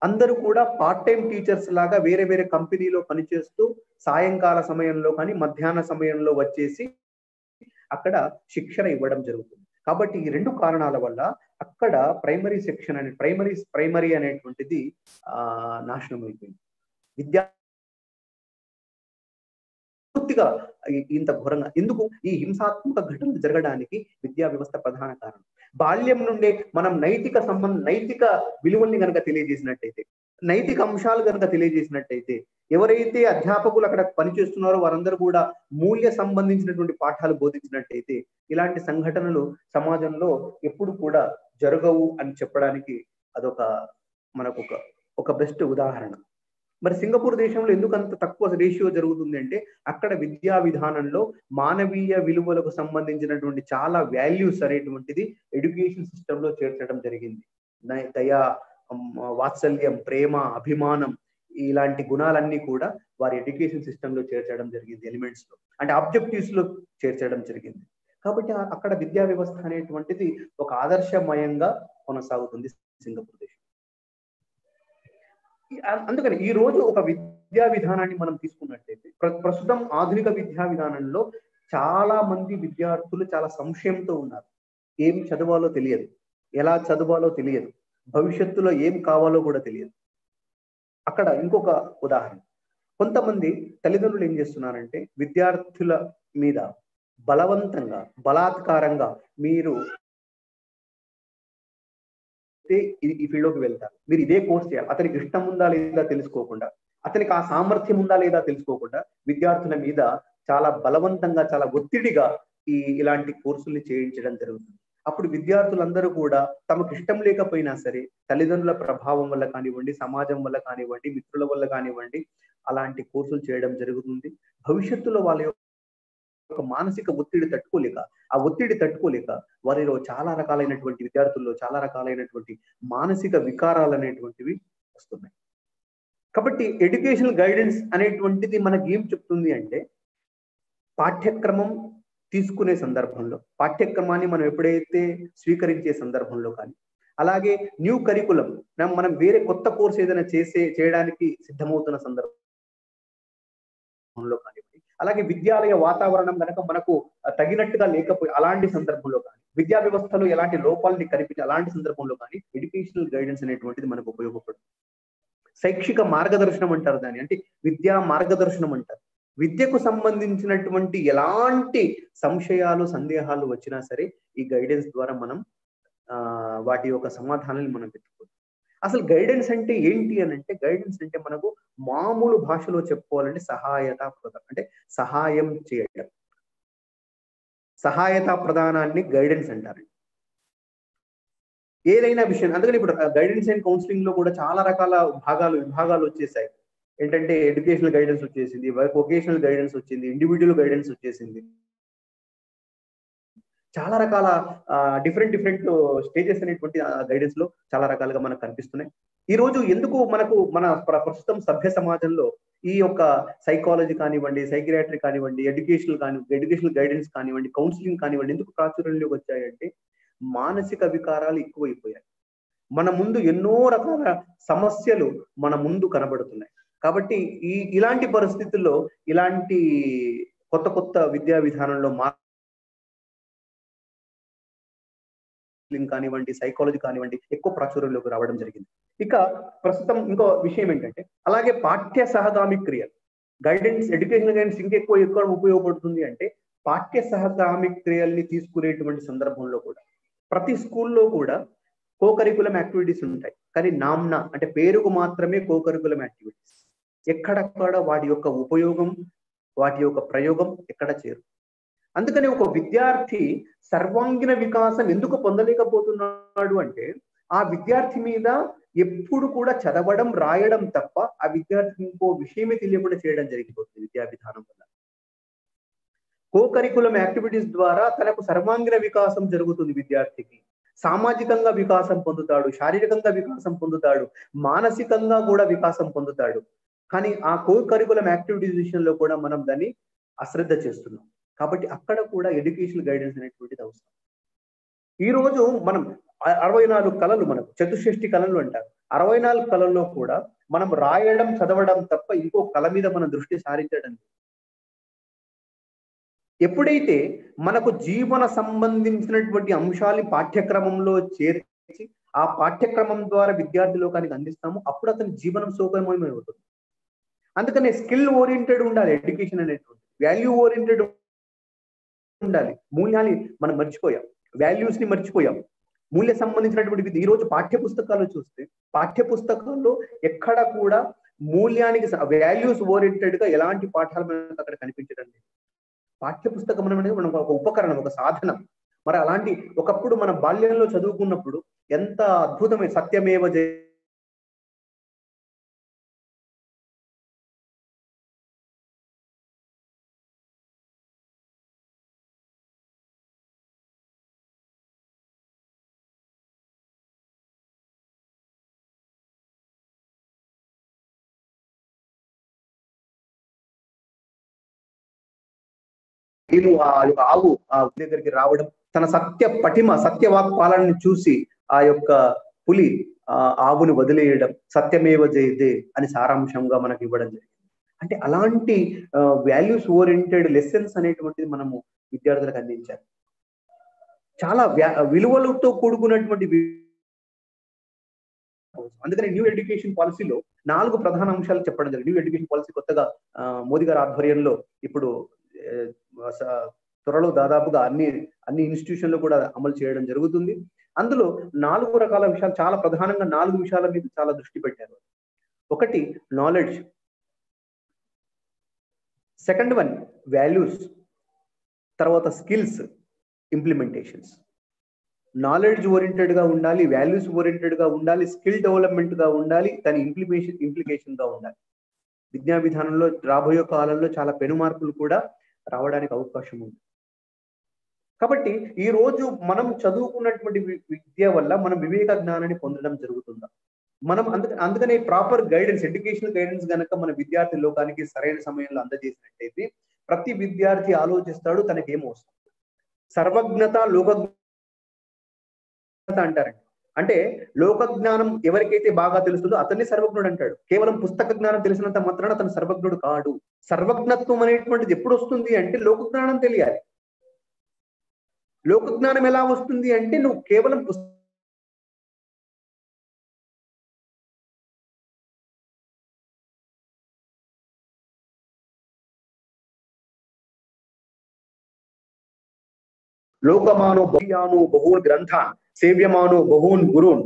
అందరూ కూడా పార్ట్ టైం టీచర్స్ లాగా వేరే వేరే కంపెనీలో పనిచేస్తూ సాయంకాల సమయంలో కానీ మధ్యాహ్న సమయంలో వచ్చేసి అక్కడ శిక్షణ ఇవ్వడం జరుగుతుంది. కాబట్టి ఈ రెండు కారణాల వల్ల అక్కడ ప్రైమరీ సెక్షన్ అనే ప్రైమరీ ప్రైమరీ అనేటువంటిది ఆ నాశనం అయిపోయింది. విద్యా పూర్తిగా ఇంత ఘోరంగా ఎందుకు? ఈ హింసాత్మక ఘటనలు జరగడానికి విద్యా వ్యవస్థ ప్రధాన కారణం. బాల్యం నుండే మనం నైతిక సంబంధ నైతిక విలువల్ని కనుక తెలియజేసినట్టయితే నైతిక అంశాలు కనుక తెలియజేసినట్టయితే ఎవరైతే అధ్యాపకులు అక్కడ పనిచేస్తున్నారో వారందరూ కూడా మూల్య సంబంధించినటువంటి పాఠాలు బోధించినట్టయితే ఇలాంటి సంఘటనలు సమాజంలో ఎప్పుడు కూడా జరగవు అని చెప్పడానికి అదొక మనకు ఒక ఒక బెస్ట్ ఉదాహరణ. మరి సింగపూర్ దేశంలో ఎందుకు అంత తక్కువ రేషియో జరుగుతుంది అంటే అక్కడ విద్యా విధానంలో మానవీయ విలువలకు సంబంధించినటువంటి చాలా వాల్యూస్ అనేటువంటిది ఎడ్యుకేషన్ సిస్టమ్లో చేర్చడం జరిగింది. దయా వాత్సల్యం ప్రేమ అభిమానం ఇలాంటి గుణాలన్నీ కూడా వారి ఎడ్యుకేషన్ సిస్టమ్లో చేర్చడం జరిగింది ఎలిమెంట్స్లో అంటే ఆబ్జెక్టివ్స్లో చేర్చడం జరిగింది. కాబట్టి అక్కడ విద్యా వ్యవస్థ అనేటువంటిది ఒక ఆదర్శమయంగా కొనసాగుతుంది సింగపూర్ దేశం. అందుకని ఈ రోజు ఒక విద్యా విధానాన్ని మనం తీసుకున్నట్టయితే ప్రస్తుతం ఆధునిక విద్యా విధానంలో చాలా మంది విద్యార్థులు చాలా సంశయంతో ఉన్నారు. ఏం చదవాలో తెలియదు. ఎలా చదవాలో తెలియదు. భవిష్యత్తులో ఏం కావాలో కూడా తెలియదు. అక్కడ ఇంకొక ఉదాహరణ. కొంతమంది తల్లిదండ్రులు ఏం చేస్తున్నారంటే విద్యార్థుల మీద బలవంతంగా బలాత్కారంగా మీరు ఈ ఫీల్డ్లోకి వెళ్తారు. మీరు ఇదే కోర్స్ చేయాలి. అతనికి ఇష్టం ఉందా లేదా తెలుసుకోకుండా అతనికి ఆ సామర్థ్యం ఉందా లేదా తెలుసుకోకుండా విద్యార్థుల మీద చాలా బలవంతంగా చాలా ఒత్తిడిగా ఈ ఇలాంటి కోర్సుల్ని చేయించడం జరుగుతుంది. అప్పుడు విద్యార్థులందరూ కూడా తమకు ఇష్టం లేకపోయినా సరే తల్లిదండ్రుల ప్రభావం వల్ల కానివ్వండి సమాజం వల్ల కానివ్వండి మిత్రుల వల్ల కానివ్వండి అలాంటి కోర్సులు చేయడం జరుగుతుంది. భవిష్యత్తులో వాళ్ళ యొక్క మానసిక ఒత్తిడి తట్టుకోలేక ఆ ఒత్తిడి తట్టుకోలేక వారిలో చాలా రకాలైనటువంటి విద్యార్థుల్లో చాలా రకాలైనటువంటి మానసిక వికారాలు అనేటువంటివి వస్తున్నాయి. కాబట్టి ఎడ్యుకేషనల్ గైడెన్స్ అనేటువంటిది మనకి ఏం చెప్తుంది అంటే పాఠ్యక్రమం తీసుకునే సందర్భంలో పాఠ్యక్రమాన్ని మనం ఎప్పుడైతే స్వీకరించే సందర్భంలో కానీ అలాగే న్యూ కరికులం మనం వేరే కొత్త కోర్స్ ఏదైనా చేసే చేయడానికి సిద్ధమవుతున్న సందర్భంలో కానివ్వండి అలాగే విద్యాలయ వాతావరణం కనుక మనకు తగినట్టుగా లేకపోయి అలాంటి సందర్భంలో కానీ విద్యా వ్యవస్థలో ఎలాంటి లోపాలని కనిపించి అలాంటి సందర్భంలో కానీ ఎడ్యుకేషనల్ గైడెన్స్ అనేటువంటిది మనకు ఉపయోగపడుతుంది. శైక్షిక మార్గదర్శనం అంటారు దాన్ని. అంటే విద్యా మార్గదర్శనం అంటారు. విద్యకు సంబంధించినటువంటి ఎలాంటి సంశయాలు సందేహాలు వచ్చినా సరే ఈ గైడెన్స్ ద్వారా మనం ఆ వాటి యొక్క సమాధానాన్ని మనం పెట్టుకోవచ్చు. అసలు గైడెన్స్ అంటే ఏంటి అని అంటే గైడెన్స్ అంటే మనకు మామూలు భాషలో చెప్పుకోవాలంటే సహాయత ప్రదానం అంటే సహాయం చేయడం. సహాయత ప్రధానాన్ని గైడెన్స్ అంటారండి. ఏదైనా విషయం అందుకని ఇప్పుడు గైడెన్స్ అండ్ కౌన్సిలింగ్లో కూడా చాలా రకాల భాగాలు విభాగాలు వచ్చేసాయి. ఏంటంటే ఎడ్యుకేషనల్ గైడెన్స్ వచ్చేసింది వొకేషనల్ గైడెన్స్ వచ్చింది ఇండివిజువల్ గైడెన్స్ వచ్చేసింది. చాలా రకాల డిఫరెంట్ డిఫరెంట్ స్టేజెస్ అనేటువంటి గైడెన్స్లో చాలా రకాలుగా మనకు కనిపిస్తున్నాయి. ఈ రోజు ఎందుకు మనకు మన ప్రస్తుతం సభ్య సమాజంలో ఈ యొక్క సైకాలజీ కానివ్వండి సైకియాట్రీ కానివ్వండి ఎడ్యుకేషనల్ కాని ఎడ్యుకేషనల్ గైడెన్స్ కానివ్వండి కౌన్సిలింగ్ కానివ్వండి ఎందుకు ప్రాచుర్యంలోకి వచ్చాయంటే మానసిక వికారాలు ఎక్కువైపోయాయి. మన ముందు ఎన్నో రకాల సమస్యలు మన ముందు కనబడుతున్నాయి. కాబట్టి ఈ ఇలాంటి పరిస్థితుల్లో ఇలాంటి కొత్త కొత్త విద్యా విధానంలో కౌన్సిలింగ్ కానివ్వండి సైకాలజీ కానివ్వండి ఎక్కువ ప్రాచుర్యంలోకి రావడం జరిగింది. ఇక ప్రస్తుతం ఇంకో విషయం ఏంటంటే అలాగే పాఠ్య సహగామి క్రియ గైడెన్స్ ఎడ్యుకేషన్ గైడెన్స్ ఇంకెక్కువ ఎక్కువ ఉపయోగపడుతుంది అంటే పాఠ్య సహగామి క్రియల్ని తీసుకునేటువంటి సందర్భంలో కూడా. ప్రతి స్కూల్లో కూడా కోకరికులం యాక్టివిటీస్ ఉంటాయి. కానీ నామ్న అంటే పేరుకు మాత్రమే కోకరికులం యాక్టివిటీస్ ఎక్కడక్కడ వాటి యొక్క ఉపయోగం వాటి యొక్క ప్రయోగం ఎక్కడ చేరు అందుకని ఒక విద్యార్థి సర్వాంగీణ వికాసం ఎందుకు పొందలేకపోతున్నాడు అంటే ఆ విద్యార్థి మీద ఎప్పుడు కూడా చదవడం రాయడం తప్ప ఆ విద్యార్థి ఇంకో విషయమే తెలియకుండా చేయడం జరిగిపోతుంది విద్యా విధానం వల్ల. కోకరికులం యాక్టివిటీస్ ద్వారా తనకు సర్వాంగీణ వికాసం జరుగుతుంది విద్యార్థికి. సామాజికంగా వికాసం పొందుతాడు శారీరకంగా వికాసం పొందుతాడు మానసికంగా కూడా వికాసం పొందుతాడు. కానీ ఆ కో కరికులం యాక్టివిటీస్ విషయంలో కూడా మనం దాన్ని అశ్రద్ధ చేస్తున్నాం. కాబట్టి అక్కడ కూడా ఎడ్యుకేషన్ గైడెన్స్ అనేటువంటిది అవసరం. ఈ రోజు మనం అరవై నాలుగు కళలు మనకు చతుషష్ఠి కళలు అంటారు. అరవై నాలుగు కళల్లో కూడా మనం రాయడం చదవడం తప్ప ఇంకో కళ మీద మన దృష్టి సారించడం ఎప్పుడైతే మనకు జీవన సంబంధించినటువంటి అంశాలు పాఠ్యక్రమంలో చేర్చి ఆ పాఠ్యక్రమం ద్వారా విద్యార్థి లోకానికి అందిస్తాము అప్పుడు అతని జీవనం సౌకర్యమయం అవుతుంది అందుకనే స్కిల్ ఓరియంటెడ్ ఉండాలి ఎడ్యుకేషన్ అనేటువంటి వాల్యూ ఓరియంటెడ్ ఉండాలి. మూల్యాన్ని మనం మర్చిపోయాం. వాల్యూస్ని మర్చిపోయాం. మూల్య సంబంధించినటువంటి ఈ రోజు పాఠ్య పుస్తకాలు చూస్తే పాఠ్య పుస్తకాల్లో ఎక్కడ కూడా మూల్యానికి వాల్యూస్ ఓరియంటెడ్గా ఎలాంటి పాఠాలు మనకు అక్కడ కనిపించడం లేదు. పాఠ్య పుస్తకం అనేది మనం ఒక ఉపకరణం ఒక సాధనం. మరి అలాంటి ఒకప్పుడు మన బాల్యంలో చదువుకున్నప్పుడు ఎంత అద్భుతమైన సత్యమేవ జయ ఆ యొక్క ఆవు ఆ దగ్గరికి రావడం తన సత్య పటిమ సత్యవాక్ పాలనని చూసి ఆ యొక్క పులి ఆ ఆవుని వదిలేయడం సత్యమేవ జయదే అని సారాంశంగా మనకి ఇవ్వడం జరిగింది. అంటే అలాంటి వాల్యూస్ ఓరియంటెడ్ లెసన్స్ అనేటువంటిది మనము విద్యార్థులకు అందించాలి. చాలా విలువలతో కూడుకున్నటువంటి అందుకని న్యూ ఎడ్యుకేషన్ పాలసీలో నాలుగు ప్రధాన అంశాలు చెప్పడం జరిగింది. న్యూ ఎడ్యుకేషన్ పాలసీ కొత్తగా మోదీ గారి ఆధ్వర్యంలో ఇప్పుడు త్వరలో దాదాపుగా అన్ని అన్ని ఇన్స్టిట్యూషన్లు కూడా అమలు చేయడం జరుగుతుంది. అందులో నాలుగు రకాల విషయాలు చాలా ప్రధానంగా నాలుగు విషయాల మీద చాలా దృష్టి పెట్టారు. ఒకటి నాలెడ్జ్ సెకండ్ వన్ వాల్యూస్ తర్వాత స్కిల్స్ ఇంప్లిమెంటేషన్స్ నాలెడ్జ్ ఓరియంటెడ్గా ఉండాలి వాల్యూస్ ఓరియంటెడ్గా ఉండాలి స్కిల్ డెవలప్మెంట్గా ఉండాలి దాని ఇంప్లిమేషన్ ఇంప్లికేషన్గా ఉండాలి. విద్యా విధానంలో రాబోయే కాలంలో చాలా పెను మార్పులు కూడా రావడానికి అవకాశం ఉంది. కాబట్టి ఈ రోజు మనం చదువుకున్నటువంటి విద్య వల్ల మనం వివేక జ్ఞానాన్ని పొందడం జరుగుతుందా? మనం అందుక అందుకనే ప్రాపర్ గైడెన్స్ ఎడ్యుకేషనల్ గైడెన్స్ కనుక మన విద్యార్థి లోకానికి సరైన సమయంలో అందజేసినట్టయితే ప్రతి విద్యార్థి ఆలోచిస్తాడు తనకి ఏమవసరం సర్వజ్ఞత లోక అంటారండి. అంటే లోక జ్ఞానం ఎవరికైతే బాగా తెలుస్తుందో అతన్ని సర్వజ్ఞుడు అంటాడు. కేవలం పుస్తక జ్ఞానం తెలిసినంత మాత్రాన అతను సర్వజ్ఞుడు కాడు. సర్వజ్ఞత్వం అనేటువంటిది ఎప్పుడు వస్తుంది అంటే లోక జ్ఞానం తెలియాలి. లోక జ్ఞానం ఎలా వస్తుంది అంటే నువ్వు కేవలం పుస్తక లోకమానో బహుయాను బహూన్ గ్రంథాన్. సేవ్యమానో బహూన్ గురున్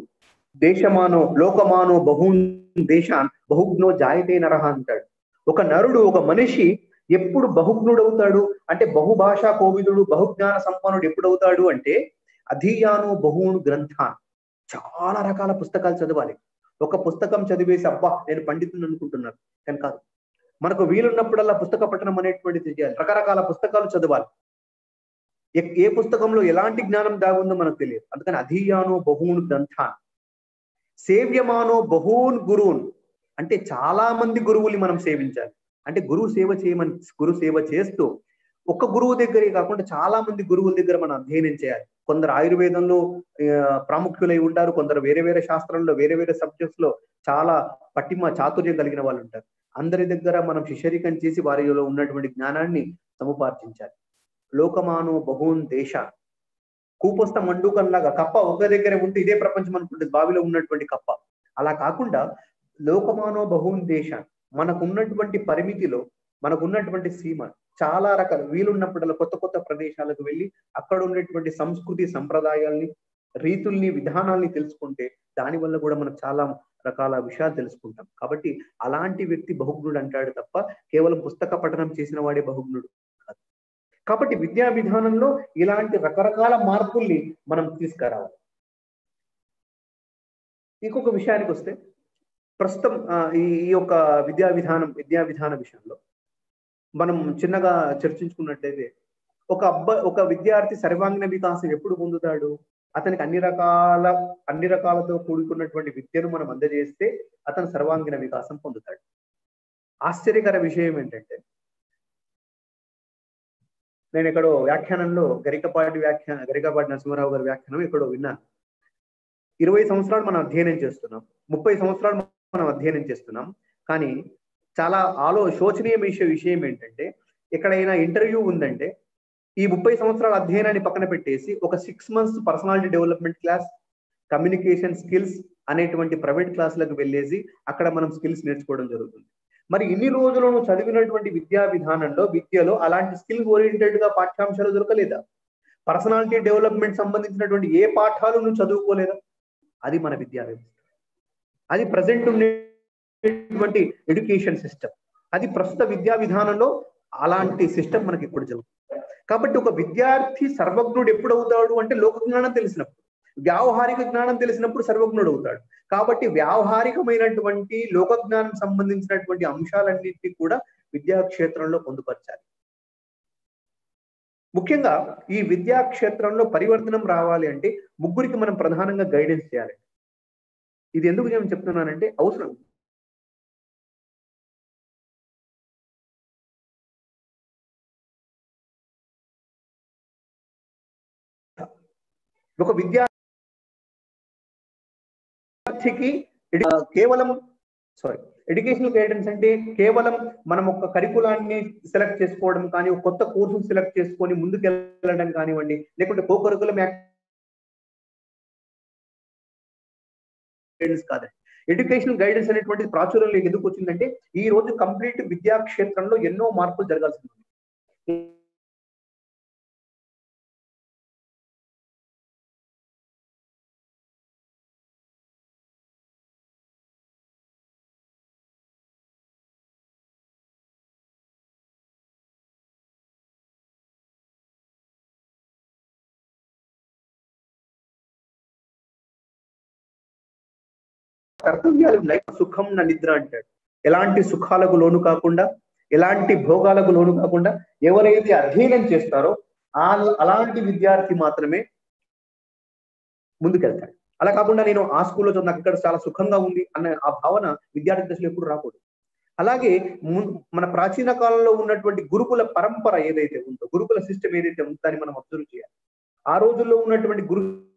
దేశమానో లోకమానో బహూన్ దేశాన్ బహుజ్ఞో జాయతే నరహ అంటాడు. ఒక నరుడు ఒక మనిషి ఎప్పుడు బహుజ్ఞుడవుతాడు అంటే బహుభాషా కోవిదుడు బహుజ్ఞాన సంపన్నుడు ఎప్పుడు అవుతాడు అంటే అధీయాను బహూన్ గ్రంథాన్. చాలా రకాల పుస్తకాలు చదవాలి. ఒక పుస్తకం చదివేసి అబ్బా నేను పండితుని అనుకుంటున్నాను. కానీ కాదు. మనకు వీలున్నప్పుడల్లా పుస్తక పఠనం అనేటువంటిది చేయాలి. రకరకాల పుస్తకాలు చదవాలి. ఏ పుస్తకంలో ఎలాంటి జ్ఞానం దాగుందో మనకు తెలియదు. అందుకని అధీయానో బహూన్ గ్రంథాన్. సేవ్యమానో బహూన్ గురువున్ అంటే చాలా మంది గురువుని మనం సేవించాలి. అంటే గురువు సేవ చేయమని గురు సేవ చేస్తూ ఒక్క గురువు దగ్గరే కాకుండా చాలా మంది గురువుల దగ్గర మనం అధ్యయనం చేయాలి. కొందరు ఆయుర్వేదంలో ప్రాముఖ్యులై ఉంటారు. కొందరు వేరే వేరే శాస్త్రంలో వేరే వేరే సబ్జెక్ట్స్లో చాలా పట్టిమ చాతుర్యం కలిగిన వాళ్ళు ఉంటారు. అందరి దగ్గర మనం శిష్యరికం చేసి వారిలో ఉన్నటువంటి జ్ఞానాన్ని సముపార్జించాలి. లోకమానో బహూన్ దేశ. కూపస్థ మండుకంలాగా కప్ప ఒక దగ్గర ఉంటే ఇదే ప్రపంచం అనుకుంటుంది. బావిలో ఉన్నటువంటి కప్ప. అలా కాకుండా లోకమానో బహూన్ దేశ మనకున్నటువంటి పరిమితిలో మనకున్నటువంటి సీమ చాలా రకాల వీలున్నప్పుడల్లా కొత్త కొత్త ప్రదేశాలకు వెళ్ళి అక్కడ ఉన్నటువంటి సంస్కృతి సంప్రదాయాల్ని రీతుల్ని విధానాల్ని తెలుసుకుంటే దాని వల్ల కూడా మనకు చాలా రకాల విషయాలు తెలుసుకుంటాం. కాబట్టి అలాంటి వ్యక్తి బహుజ్ఞుడు అంటాడు తప్ప కేవలం పుస్తక పఠనం చేసిన వాడే బహుజ్ఞుడు కాబట్టి విద్యా విధానంలో ఇలాంటి రకరకాల మార్పుల్ని మనం తీసుకురావాలి. ఇంకొక విషయానికి వస్తే ప్రస్తుతం ఈ యొక్క విద్యా విధానం విద్యా విధాన విషయంలో మనం చిన్నగా చర్చించుకున్నట్టయితే ఒక అబ్బాయి ఒక విద్యార్థి సర్వాంగీణ వికాసం ఎప్పుడు పొందుతాడు? అతనికి అన్ని రకాల అన్ని రకాలతో కూడుకున్నటువంటి విద్యను మనం అందజేస్తే అతను సర్వాంగీణ వికాసం పొందుతాడు. ఆశ్చర్యకర విషయం ఏంటంటే నేను ఎక్కడో వ్యాఖ్యానంలో గరికపాటి వ్యాఖ్యాన గరికపాటి నరసింహారావు గారి వ్యాఖ్యానం ఎక్కడో విన్నాను. ఇరవై సంవత్సరాలు మనం అధ్యయనం చేస్తున్నాం. ముప్పై సంవత్సరాలు మనం అధ్యయనం చేస్తున్నాం. కానీ చాలా ఆలో శోచనీయమైన విషయం ఏంటంటే ఎక్కడైనా ఇంటర్వ్యూ ఉందంటే ఈ ముప్పై సంవత్సరాల అధ్యయనాన్ని పక్కన పెట్టేసి ఒక six months personality development class communication skills అనేటువంటి ప్రైవేట్ క్లాసులకు వెళ్ళేసి అక్కడ మనం స్కిల్స్ నేర్చుకోవడం జరుగుతుంది. మరి ఇన్ని రోజులు నువ్వు చదివినటువంటి విద్యా విధానంలో విద్యలో అలాంటి స్కిల్ ఓరియంటెడ్గా పాఠ్యాంశాలు దొరకలేదా? పర్సనాలిటీ డెవలప్మెంట్ సంబంధించినటువంటి ఏ పాఠాలు నువ్వు చదువుకోలేదా? అది మన విద్యా వ్యవస్థ. అది ప్రజెంట్ ఉండేటువంటి ఎడ్యుకేషన్ సిస్టమ్. అది ప్రస్తుత విద్యా విధానంలో అలాంటి సిస్టమ్ మనకి ఇప్పుడు జరుగుతుంది? కాబట్టి ఒక విద్యార్థి సర్వజ్ఞుడు ఎప్పుడు అవుతాడు అంటే లోక జ్ఞానం తెలిసినప్పుడు. వ్యావహారిక జ్ఞానం తెలిసినప్పుడు సర్వజ్ఞుడు అవుతాడు. కాబట్టి వ్యావహారికమైనటువంటి లోక జ్ఞానం సంబంధించినటువంటి అంశాలన్నింటినీ కూడా విద్యా క్షేత్రంలో పొందుపరచాలి. ముఖ్యంగా ఈ విద్యా క్షేత్రంలో పరివర్తనం రావాలి అంటే ముగ్గురికి మనం ప్రధానంగా గైడెన్స్ చేయాలి. ఇది ఎందుకు నేను చెప్తున్నానంటే అవసరం. ఒక విద్యార్థికి కేవలం సారీ ఎడ్యుకేషనల్ గైడెన్స్ అంటే కేవలం మనం ఒక కరికులాన్ని సెలెక్ట్ చేసుకోవడం కానీ ఒక కొత్త కోర్సును సెలెక్ట్ చేసుకొని ముందుకు వెళ్ళడం కానివ్వండి లేకుంటే కో కరికులం గైడెన్స్ కాదండి. ఎడ్యుకేషనల్ గైడెన్స్ అనేటువంటిది ప్రాచుర్యంలో ఎందుకు వచ్చిందంటే ఈ రోజు కంప్లీట్ విద్యా క్షేత్రంలో ఎన్నో మార్పులు జరగాల్సి ఉంది. కర్తవ్యాలు లైఫ్ సుఖం నా నిద్ర అంటాడు. ఎలాంటి సుఖాలకు లోను కాకుండా ఎలాంటి భోగాలకు లోను కాకుండా ఎవరైతే అధ్యయనం చేస్తారో ఆ అలాంటి విద్యార్థి మాత్రమే ముందుకెళ్తాడు. అలా కాకుండా నేను ఆ స్కూల్లో చదువు అక్కడ చాలా సుఖంగా ఉంది అన్న ఆ భావన విద్యార్థి దశలో ఎప్పుడు రాకూడదు. అలాగే ము- మన ప్రాచీన కాలంలో ఉన్నటువంటి గురుకుల పరంపర ఏదైతే ఉందో గురుకుల సిస్టమ్ ఏదైతే ఉందో దాన్ని మనం అబ్జర్వ్ చేయాలి. ఆ రోజుల్లో ఉన్నటువంటి గురు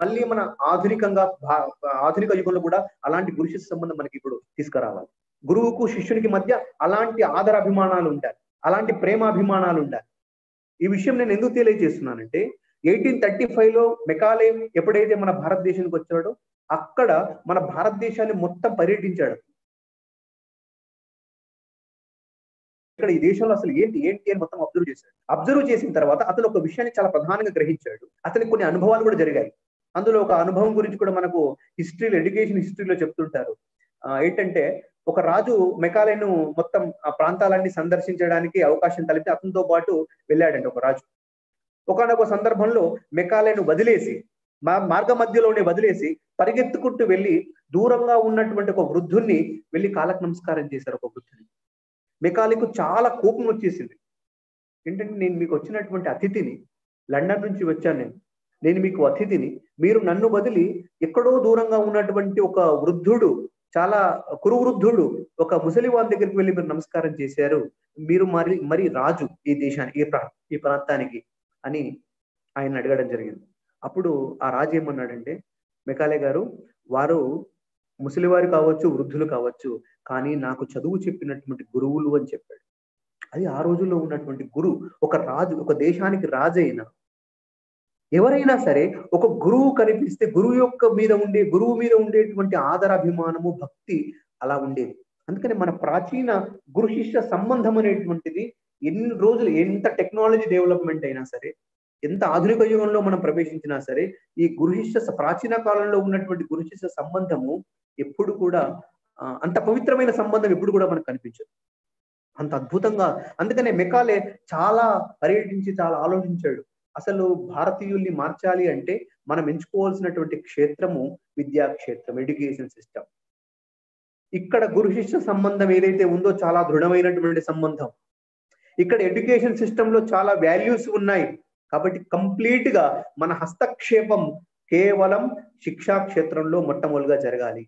మళ్ళీ మన ఆధునికంగా భా- ఆధునిక యుగంలో కూడా అలాంటి గురు శిష్య సంబంధం మనకి ఇప్పుడు తీసుకురావాలి. గురువుకు శిష్యునికి మధ్య అలాంటి ఆదరాభిమానాలు ఉంటాయి. ఉండాలి అలాంటి ప్రేమాభిమానాలు ఉండాలి ఈ విషయం నేను ఎందుకు తెలియజేస్తున్నానంటే ఎయిటీన్ థర్టీ ఫైవ్లో మెకాలే ఎప్పుడైతే మన భారతదేశానికి వచ్చాడో అక్కడ మన భారతదేశాన్ని మొత్తం పర్యటించాడు. ఇక్కడ ఈ దేశంలో అసలు ఏంటి ఏంటి అని మొత్తం అబ్జర్వ్ చేశాడు. అబ్జర్వ్ చేసిన తర్వాత అతను ఒక విషయాన్ని చాలా ప్రధానంగా గ్రహించాడు. అతనికి కొన్ని అనుభవాలు కూడా జరిగాయి. అందులో ఒక అనుభవం గురించి కూడా మనకు హిస్టరీలో ఎడ్యుకేషన్ హిస్టరీలో చెప్తుంటారు. ఏంటంటే ఒక రాజు మెకాలేను మొత్తం ఆ ప్రాంతాలన్నీ సందర్శించడానికి అవకాశం కలిపి అతనితో పాటు వెళ్ళాడండి ఒక రాజు. ఒకనొక సందర్భంలో మెకాలేను వదిలేసి మా మార్గ మధ్యలోనే వదిలేసి పరిగెత్తుకుంటూ వెళ్ళి దూరంగా ఉన్నటువంటి ఒక వృద్ధుణ్ణి వెళ్ళి కాలకు నమస్కారం చేశారు ఒక వృద్ధుని. మెకాలికు చాలా కోపం వచ్చేసింది. ఏంటంటే నేను మీకు వచ్చినటువంటి అతిథిని లండన్ నుంచి వచ్చాను నేను. నేను మీకు అతిథిని. మీరు నన్ను బదిలి ఎక్కడో దూరంగా ఉన్నటువంటి ఒక వృద్ధుడు చాలా కురువృద్ధుడు ఒక ముసలివాన్ దగ్గరికి వెళ్ళి మీరు నమస్కారం చేశారు. మీరు మరి మరి రాజు ఈ దేశానికి ఈ ప్రా ఈ ప్రాంతానికి అని ఆయన అడగడం జరిగింది. అప్పుడు ఆ రాజు ఏమన్నాడంటే మెకాలే గారు వారు ముసలివారు కావచ్చు వృద్ధులు కావచ్చు కానీ నాకు చదువు చెప్పినటువంటి గురువులు అని చెప్పాడు. అది ఆ రోజుల్లో ఉన్నటువంటి గురు ఒక రాజు ఒక దేశానికి రాజు అయిన ఎవరైనా సరే ఒక గురువు కనిపిస్తే గురువు యొక్క మీద ఉండే గురువు మీద ఉండేటువంటి ఆదరాభిమానము భక్తి అలా ఉండేది. అందుకని మన ప్రాచీన గురు శిష్య సంబంధం అనేటువంటిది ఎన్ని రోజులు ఎంత టెక్నాలజీ డెవలప్మెంట్ అయినా సరే ఎంత ఆధునిక యుగంలో మనం ప్రవేశించినా సరే ఈ గురు శిష్య ప్రాచీన కాలంలో ఉన్నటువంటి గురు శిష్య సంబంధము ఎప్పుడు కూడా అంత పవిత్రమైన సంబంధం ఎప్పుడు కూడా మనకు కనిపించదు. అంత అద్భుతంగా అందుకనే మెకాలే చాలా పర్యటించి చాలా ఆలోచించాడు. అసలు భారతీయుల్ని మార్చాలి అంటే మనం ఎంచుకోవాల్సినటువంటి క్షేత్రము విద్యా క్షేత్రం ఎడ్యుకేషన్ సిస్టమ్. ఇక్కడ గురు శిష్య సంబంధం ఏదైతే ఉందో చాలా దృఢమైనటువంటి సంబంధం. ఇక్కడ ఎడ్యుకేషన్ సిస్టమ్లో చాలా వాల్యూస్ ఉన్నాయి. కాబట్టి కంప్లీట్గా మన హస్తక్షేపం కేవలం శిక్షా క్షేత్రంలో మొట్టమొదటిగా జరగాలి.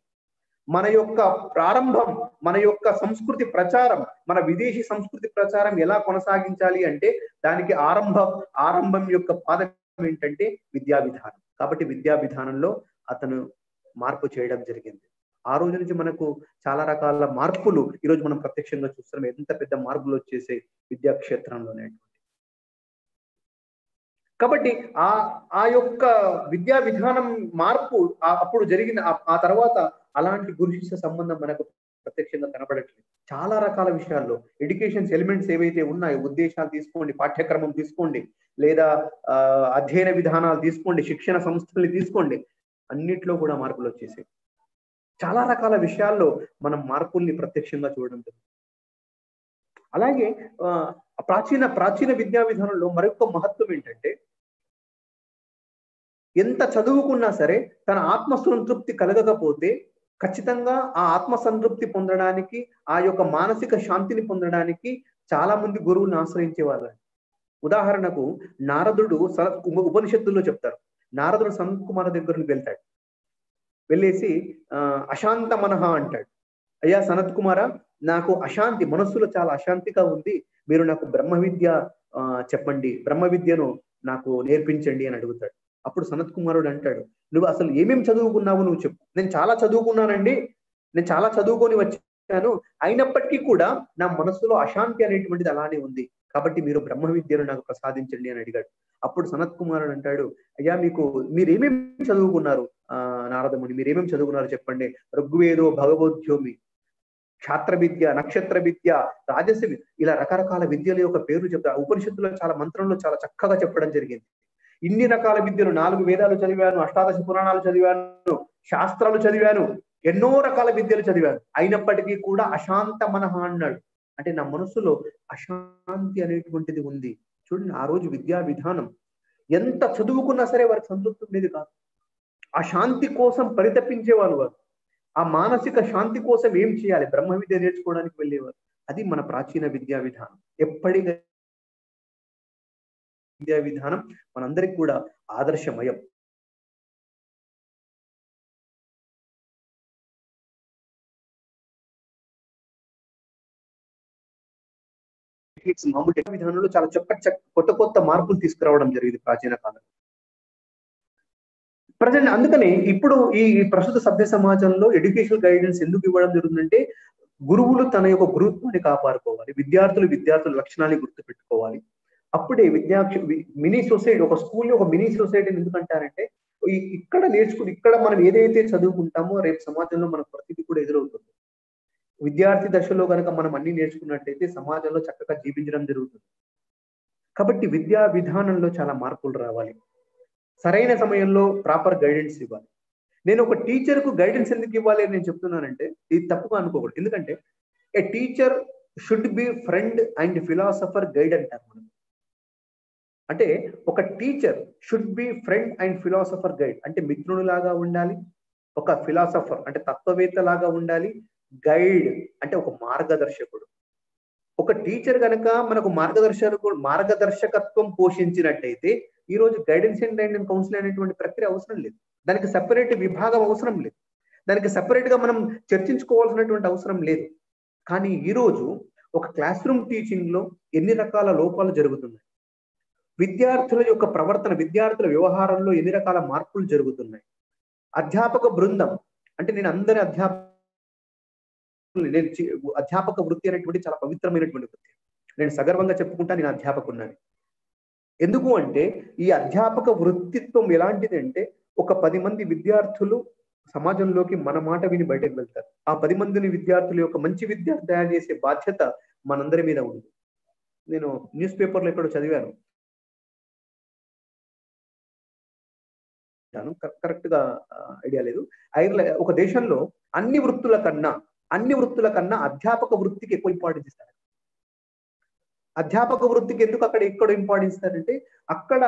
మన యొక్క ప్రారంభం మన యొక్క సంస్కృతి ప్రచారం మన విదేశీ సంస్కృతి ప్రచారం ఎలా కొనసాగించాలి అంటే దానికి ఆరంభం ఆరంభం యొక్క పాదం ఏంటంటే విద్యా విధానం కాబట్టి విద్యా విధానంలో అతను మార్పు చేయడం జరిగింది. ఆ రోజు నుంచి మనకు చాలా రకాల మార్పులు ఈరోజు మనం ప్రత్యక్షంగా చూస్తున్నాం. ఎంత పెద్ద మార్పులు వచ్చేసే విద్యా క్షేత్రంలోనే కాబట్టి ఆ ఆ యొక్క విద్యా విధానం మార్పు అప్పుడు జరిగిన ఆ తర్వాత అలాంటి గురించి సంబంధం మనకు ప్రత్యక్షంగా కనబడట్లేదు చాలా రకాల విషయాల్లో ఎడ్యుకేషన్ ఎలిమెంట్స్ ఏవైతే ఉన్నాయో ఉద్దేశాలు తీసుకోండి పాఠ్యక్రమం తీసుకోండి లేదా ఆ, అధ్యయన విధానాలు తీసుకోండి శిక్షణ సంస్థల్ని తీసుకోండి అన్నిట్లో కూడా మార్పులు వచ్చేసాయి. చాలా రకాల విషయాల్లో మనం మార్పుల్ని ప్రత్యక్షంగా చూడడం జరుగుతుంది. అలాగే ప్రాచీన ప్రాచీన విద్యా విధానంలో మరొక మహత్వం ఏంటంటే ఎంత చదువుకున్నా సరే తన ఆత్మసంతృప్తి కలగకపోతే ఖచ్చితంగా ఆ ఆత్మ సంతృప్తి పొందడానికి ఆ యొక్క మానసిక శాంతిని పొందడానికి చాలా మంది గురువుని ఆశ్రయించేవారు. ఉదాహరణకు నారదుడు సనత్ ఉపనిషత్తుల్లో చెప్తారు. నారదుడు సనత్ కుమార్ దగ్గరకు వెళ్తాడు. వెళ్ళేసి ఆ అశాంత మనహ అంటాడు. అయ్యా సనత్ కుమార నాకు అశాంతి మనస్సులో చాలా అశాంతిగా ఉంది. మీరు నాకు బ్రహ్మ విద్య ఆ, చెప్పండి. బ్రహ్మ విద్యను నాకు నేర్పించండి అని అడుగుతాడు. అప్పుడు సనత్ కుమారుడు అంటాడు నువ్వు అసలు ఏమేమి చదువుకున్నావు నువ్వు చెప్పు. నేను చాలా చదువుకున్నానండి. నేను చాలా చదువుకొని వచ్చాను. అయినప్పటికీ కూడా నా మనసులో అశాంతి అనేటువంటిది అలానే ఉంది. కాబట్టి మీరు బ్రహ్మ విద్యను నాకు ప్రసాదించండి అని అడిగాడు. అప్పుడు సనత్ కుమార్ అని అంటాడు అయ్యా మీకు మీరేమేమి చదువుకున్నారు? ఆ నారదముని మీరు ఏమేమి చెప్పండి. ఋగ్వేదో భగవోద్యోమి క్షాత్ర విద్య నక్షత్ర విద్య రాజస్వ ఇలా రకరకాల విద్యల యొక్క పేర్లు చెప్తారు. ఉపనిషత్తులో చాలా మంత్రంలో చాలా చక్కగా చెప్పడం జరిగింది. ఇన్ని రకాల విద్యలు నాలుగు వేదాలు చదివాను అష్టాదశ పురాణాలు చదివాను శాస్త్రాలు చదివాను ఎన్నో రకాల విద్యలు చదివాను. అయినప్పటికీ కూడా అశాంత మనహ అన్నాడు. అంటే నా మనసులో అశాంతి అనేటువంటిది ఉంది. చూడండి ఆ రోజు విద్యా విధానం. ఎంత చదువుకున్నా సరే వారికి సంతృప్తి ఉండేది కాదు. ఆ శాంతి కోసం పరితపించేవారు వారు. ఆ మానసిక శాంతి కోసం ఏం చేయాలి? బ్రహ్మ విద్య నేర్చుకోవడానికి వెళ్ళేవారు. అది మన ప్రాచీన విద్యా విధానం. ఎప్పటికీ విద్యా విధానం మనందరికి కూడా ఆదర్శమయం. మామూలు విధానంలో చాలా చక్క చక్క కొత్త కొత్త మార్పులు తీసుకురావడం జరిగింది ప్రాచీన కాలంలో ప్రజెంట్ అందుకని ఇప్పుడు ఈ ప్రస్తుత సభ్య సమాజంలో ఎడ్యుకేషనల్ గైడెన్స్ ఎందుకు ఇవ్వడం జరుగుతుందంటే గురువులు తన యొక్క గురుత్వాన్ని కాపాడుకోవాలి విద్యార్థులు విద్యార్థుల లక్షణాన్ని గుర్తుపెట్టుకోవాలి. అప్పుడే విద్యా మినీ సొసైటీ ఒక స్కూల్ ఒక మినీ సొసైటీని ఎందుకంటారంటే ఇక్కడ నేర్చుకుని ఇక్కడ మనం ఏదైతే చదువుకుంటామో రేపు సమాజంలో మనకు ప్రతిదీ కూడా ఎదురవుతుంది. విద్యార్థి దశలో కనుక మనం అన్ని నేర్చుకున్నట్టయితే సమాజంలో చక్కగా జీవించడం జరుగుతుంది. కాబట్టి విద్యా విధానంలో చాలా మార్పులు రావాలి. సరైన సమయంలో ప్రాపర్ గైడెన్స్ ఇవ్వాలి. నేను ఒక టీచర్కు గైడెన్స్ ఎందుకు ఇవ్వాలి అని నేను చెప్తున్నానంటే ఇది తప్పుగా అనుకోకూడదు. ఎందుకంటే a teacher should be friend and philosopher guide అంటారు మనం అంటే ఒక teacher should be friend and philosopher guide అంటే మిత్రుడు లాగా ఉండాలి ఒక ఫిలాసఫర్ అంటే తత్వవేత్త లాగా ఉండాలి గైడ్ అంటే ఒక మార్గదర్శకుడు. ఒక టీచర్ కనుక మనకు మార్గదర్శకుడు మార్గదర్శకత్వం పోషించినట్టయితే ఈ రోజు గైడెన్స్ అండ్ అండ్ కౌన్సిల్ అనేటువంటి ప్రక్రియ అవసరం లేదు. దానికి సపరేట్ విభాగం అవసరం లేదు. దానికి సపరేట్గా మనం చర్చించుకోవాల్సినటువంటి అవసరం లేదు. కానీ ఈ రోజు ఒక క్లాస్ రూమ్ టీచింగ్లో ఎన్ని రకాల లోపాలు జరుగుతున్నాయి? విద్యార్థుల యొక్క ప్రవర్తన విద్యార్థుల వ్యవహారంలో ఎన్ని రకాల మార్పులు జరుగుతున్నాయి? అధ్యాపక బృందం అంటే నేను అందరి అధ్యాపక నేను అధ్యాపక వృత్తి అనేటువంటి చాలా పవిత్రమైనటువంటి వృత్తి. నేను సగర్వంగా చెప్పుకుంటా నేను అధ్యాపకున్నాను ఎందుకు అంటే ఈ అధ్యాపక వృత్తిత్వం ఎలాంటిది అంటే ఒక పది మంది విద్యార్థులు సమాజంలోకి మన మాట విని బయటకు వెళ్తారు. ఆ పది మందిని విద్యార్థుల యొక్క మంచి విద్యార్థి తయారు చేసే బాధ్యత మనందరి మీద ఉంది. నేను న్యూస్ పేపర్లో ఎక్కడో చదివాను. కరెక్ట్గా ఐడియా లేదు. ఐర్లాండ్ ఒక దేశంలో అన్ని వృత్తుల కన్నా అన్ని వృత్తుల కన్నా అధ్యాపక వృత్తికి ఎక్కువ ఇంపార్టెన్స్ ఇస్తారు. అధ్యాపక వృత్తికి ఎందుకు అక్కడ ఎక్కడ ఇంపార్టెన్స్ ఇస్తారంటే అక్కడ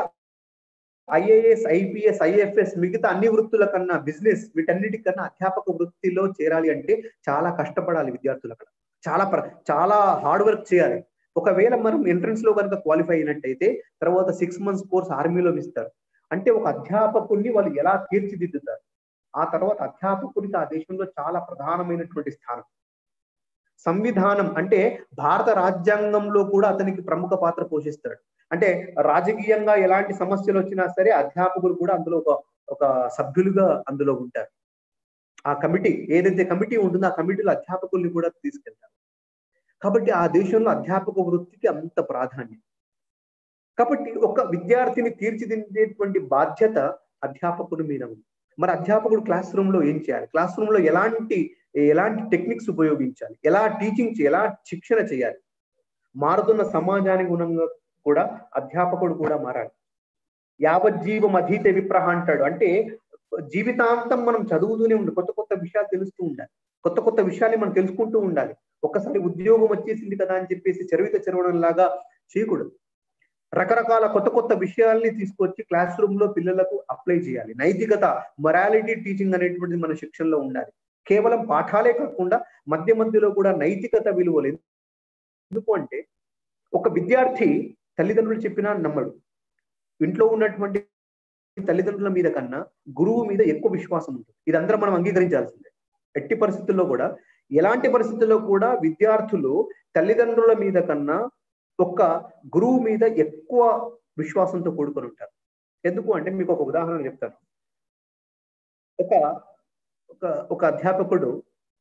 ఐఏఎస్ ఐపీఎస్ ఐఎఫ్ఎస్ మిగతా అన్ని వృత్తుల కన్నా బిజినెస్ వీటన్నిటికన్నా అధ్యాపక వృత్తిలో చేరాలి అంటే చాలా కష్టపడాలి విద్యార్థులు అక్కడ. చాలా చాలా హార్డ్ వర్క్ చేయాలి. ఒకవేళ మనం ఎంట్రన్స్లో కనుక క్వాలిఫై అయినట్టయితే తర్వాత సిక్స్ మంత్స్ కోర్స్ ఆర్మీలో ఇస్తారు అంటే ఒక అధ్యాపకుడిని వాళ్ళు ఎలా తీర్చిదిద్దుతారు? ఆ తర్వాత అధ్యాపకుడికి ఆ దేశంలో చాలా ప్రధానమైనటువంటి స్థానం. సంవిధానం అంటే భారత రాజ్యాంగంలో కూడా అతనికి ప్రముఖ పాత్ర పోషిస్తాడు. అంటే రాజకీయంగా ఎలాంటి సమస్యలు వచ్చినా సరే అధ్యాపకులు కూడా అందులో ఒక ఒక సభ్యులుగా అందులో ఉంటారు. ఆ కమిటీ ఏదైతే కమిటీ ఉంటుందో ఆ కమిటీలో అధ్యాపకుల్ని కూడా తీసుకెళ్తారు. కాబట్టి ఆ దేశంలో అధ్యాపక వృత్తికి అంత ప్రాధాన్యం. కాబట్టి ఒక విద్యార్థిని తీర్చిదిద్దేటువంటి బాధ్యత అధ్యాపకుడి మీద ఉంది. మరి అధ్యాపకుడు క్లాస్ రూమ్లో ఏం చేయాలి? క్లాస్ రూమ్లో ఎలాంటి ఎలాంటి టెక్నిక్స్ ఉపయోగించాలి? ఎలా టీచింగ్ ఎలా శిక్షణ చేయాలి? మారుతున్న సమాజానికి గుణంగా కూడా అధ్యాపకుడు కూడా మారాలి. యావజ్జీవం అధీత విప్రహ అంటాడు. అంటే జీవితాంతం మనం చదువుతూనే ఉండాలి. కొత్త కొత్త విషయాలు తెలుస్తూ ఉండాలి. కొత్త కొత్త విషయాన్ని మనం తెలుసుకుంటూ ఉండాలి. ఒక్కసారి ఉద్యోగం వచ్చేసింది కదా అని చెప్పేసి చరివిత చెరవడం లాగా చేయకూడదు. రకరకాల కొత్త కొత్త విషయాల్ని తీసుకొచ్చి క్లాస్ రూమ్లో పిల్లలకు అప్లై చేయాలి. నైతికత మొరాలిటీ టీచింగ్ అనేటువంటిది మన శిక్షణలో ఉండాలి. కేవలం పాఠాలే కాకుండా మధ్య మధ్యలో కూడా నైతికత విలువలు ఎందుకు అంటే ఒక విద్యార్థి తల్లిదండ్రులు చెప్పినా నమ్మడు. ఇంట్లో ఉన్నటువంటి తల్లిదండ్రుల మీద కన్నా గురువు మీద ఎక్కువ విశ్వాసం ఉంటుంది. ఇది అందరం మనం అంగీకరించాల్సిందే. ఎట్టి పరిస్థితుల్లో కూడా ఎలాంటి పరిస్థితుల్లో కూడా విద్యార్థులు తల్లిదండ్రుల మీద కన్నా ఒక్క గురువు మీద ఎక్కువ విశ్వాసంతో కూడుకొని ఉంటారు. ఎందుకు అంటే మీకు ఒక ఉదాహరణ చెప్తాను. ఒక ఒక ఒక అధ్యాపకుడు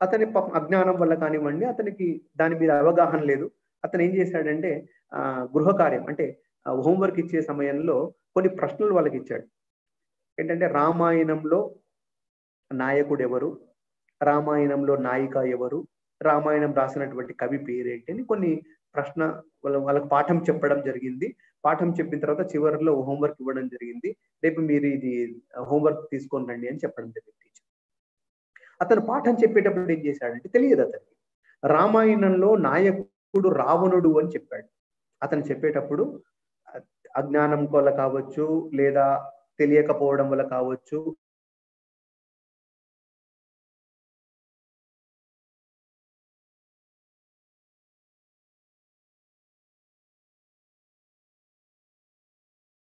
అతని అజ్ఞానం వల్ల కానివ్వండి అతనికి దాని మీద అవగాహన లేదు. అతను ఏం చేశాడంటే ఆ గృహ కార్యం అంటే హోంవర్క్ ఇచ్చే సమయంలో కొన్ని ప్రశ్నలు వాళ్ళకి ఇచ్చాడు. ఏంటంటే రామాయణంలో నాయకుడు ఎవరు రామాయణంలో నాయిక ఎవరు? రామాయణం రాసినటువంటి కవి పేరేంటి అని కొన్ని ప్రశ్న వాళ్ళ వాళ్ళకి పాఠం చెప్పడం జరిగింది. పాఠం చెప్పిన తర్వాత చివరిలో హోంవర్క్ ఇవ్వడం జరిగింది. రేపు మీరు ఇది హోంవర్క్ తీసుకొని రండి అని చెప్పడం జరిగింది టీచర్. అతను పాఠం చెప్పేటప్పుడు ఏం చేశాడంటే తెలియదు అతనికి. రామాయణంలో నాయకుడు రావణుడు అని చెప్పాడు. అతను చెప్పేటప్పుడు అజ్ఞానం వల్ల కావచ్చు లేదా తెలియకపోవడం వల్ల కావచ్చు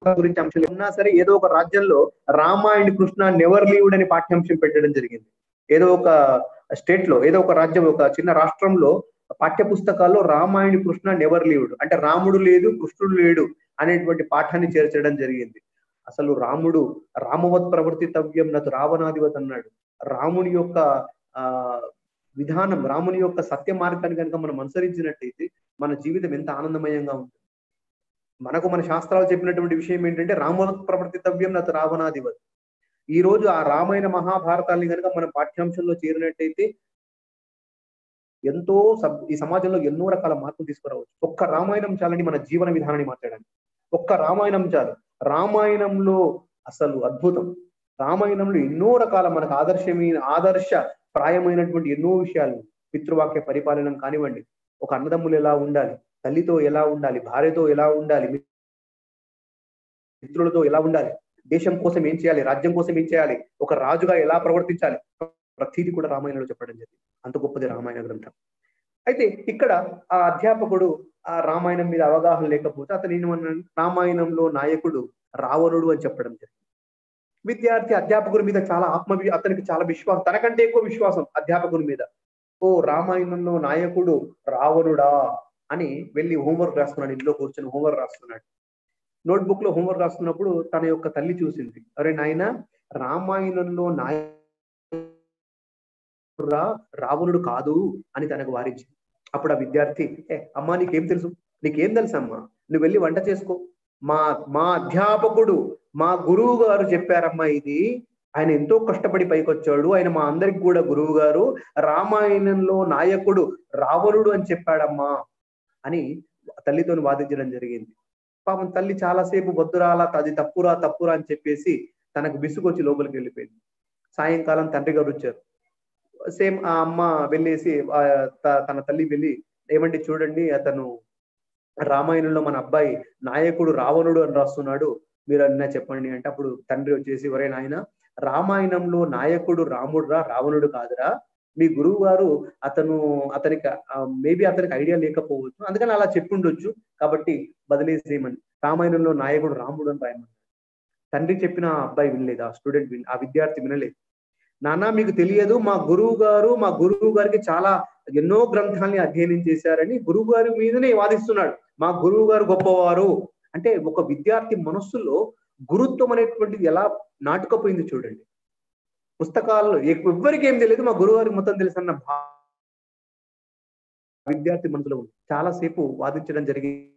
గురించి అంశాలు ఉన్నా సరే ఏదో ఒక రాజ్యంలో Rama and Krishna never lived అని పాఠ్యాంశం పెట్టడం జరిగింది. ఏదో ఒక స్టేట్లో ఏదో ఒక రాజ్యం ఒక చిన్న రాష్ట్రంలో పాఠ్య పుస్తకాల్లో రామాయణ కృష్ణ నెవర్ లీవ్డ్ అంటే రాముడు లేదు కృష్ణుడు లేడు అనేటువంటి పాఠాన్ని చేర్చడం జరిగింది. అసలు రాముడు రామవత్ ప్రవర్తితవ్యం నటు రావణాధివత్ అన్నాడు. రాముని యొక్క ఆ విధానం రాముని యొక్క సత్య మార్గాన్ని కనుక మనం అనుసరించినట్టయితే మన జీవితం ఎంత ఆనందమయంగా ఉంటుంది. మనకు మన శాస్త్రాలు చెప్పినటువంటి విషయం ఏంటంటే రామవత్ ప్రవర్తితవ్యం నటు రావణాధివత్ ఈ రోజు ఆ రామాయణ మహాభారతాల్ని కనుక మనం పాఠ్యాంశంలో చేరినట్టయితే ఎంతో ఈ సమాజంలో ఎన్నో రకాల మార్పులు తీసుకురావచ్చు. ఒక్క రామాయణం చాలని మన జీవన విధానాన్ని మార్చడానికి. ఒక్క రామాయణం చాలు. రామాయణంలో అసలు అద్భుతం. రామాయణంలో ఎన్నో రకాల మనకు ఆదర్శమైన ఆదర్శ ప్రాయమైనటువంటి ఎన్నో విషయాలు పితృవాక్య పరిపాలన కానివ్వండి. ఒక అన్నదమ్ములు ఎలా ఉండాలి? తల్లితో ఎలా ఉండాలి? భార్యతో ఎలా ఉండాలి? మిత్రులతో ఎలా ఉండాలి? దేశం కోసం ఏం చేయాలి? రాజ్యం కోసం ఏం చేయాలి? ఒక రాజుగా ఎలా ప్రవర్తించాలి? ప్రతిదీ కూడా రామాయణంలో చెప్పడం జరిగింది. అంత గొప్పది రామాయణ గ్రంథం. అయితే ఇక్కడ ఆ అధ్యాపకుడు ఆ రామాయణం మీద అవగాహన లేకపోతే అతను రామాయణంలో నాయకుడు రావణుడు అని చెప్పడం జరిగింది. విద్యార్థి అధ్యాపకుడి మీద చాలా ఆత్మ అతనికి చాలా విశ్వాసం తనకంటే ఎక్కువ విశ్వాసం అధ్యాపకుడి మీద. ఓ రామాయణంలో నాయకుడు రావణుడా? అని వెళ్ళి హోంవర్క్ రాస్తున్నాడు ఇంట్లో కూర్చొని హోంవర్క్ రాస్తున్నాడు నోట్బుక్లో హోంవర్క్ రాస్తున్నప్పుడు తన యొక్క తల్లి చూసింది అరే నాయన రామాయణంలో నాయ రావణుడు కాదు అని తనకు వారించింది. అప్పుడు ఆ విద్యార్థి ఏ అమ్మా నీకేం తెలుసు? నీకేం తెలుసు అమ్మా? నువ్వు వెళ్ళి వంట చేసుకో. మా మా అధ్యాపకుడు మా గురువు గారు చెప్పారమ్మా ఇది. ఆయన ఎంతో కష్టపడి పైకొచ్చాడు. ఆయన మా అందరికి కూడా గురువు గారు రామాయణంలో నాయకుడు రావణుడు అని చెప్పాడమ్మా. అని తల్లితో వాదించడం జరిగింది. పాపం తల్లి చాలాసేపు వద్దురాలా అది తప్పురా తప్పురా అని చెప్పేసి తనకు విసుగొచ్చి లోపలికి వెళ్ళిపోయింది. సాయంకాలం తండ్రి గారు వచ్చారు. సేమ్ ఆ అమ్మ వెళ్ళేసి తన తల్లి వెళ్ళి ఏమంటే చూడండి అతను రామాయణంలో మన అబ్బాయి నాయకుడు రావణుడు అని రాస్తున్నాడు మీరు అన్నా చెప్పండి అంటే అప్పుడు తండ్రి వచ్చేసి ఒరే నాయన రామాయణంలో నాయకుడు రాముడురా రావణుడు కాదురా మీ గురువు గారు అతను అతనికి మేబీ అతనికి ఐడియా లేకపోవచ్చు. అందుకని అలా చెప్పుండొచ్చు. కాబట్టి బదిలేసేయమని రామాయణంలో నాయకుడు రాముడు అని రాయమని తండ్రి చెప్పిన అబ్బాయి వినలేదు. ఆ స్టూడెంట్ విన్ ఆ విద్యార్థి వినలేదు. నాన్న మీకు తెలియదు మా గురువు గారు మా గురువు గారికి చాలా ఎన్నో గ్రంథాలని అధ్యయనం చేశారని గురువు గారి మీదనే వాదిస్తున్నాడు. మా గురువు గారు గొప్పవారు. అంటే ఒక విద్యార్థి మనస్సులో గురుత్వం అనేటువంటిది ఎలా నాటుకపోయింది చూడండి. పుస్తకాలు ఎవ్వరికి ఏం తెలియదు మా గురువు గారికి మొత్తం తెలుసు అన్న విద్యార్థి మనసులో చాలా చాలాసేపు వాదించడం జరిగింది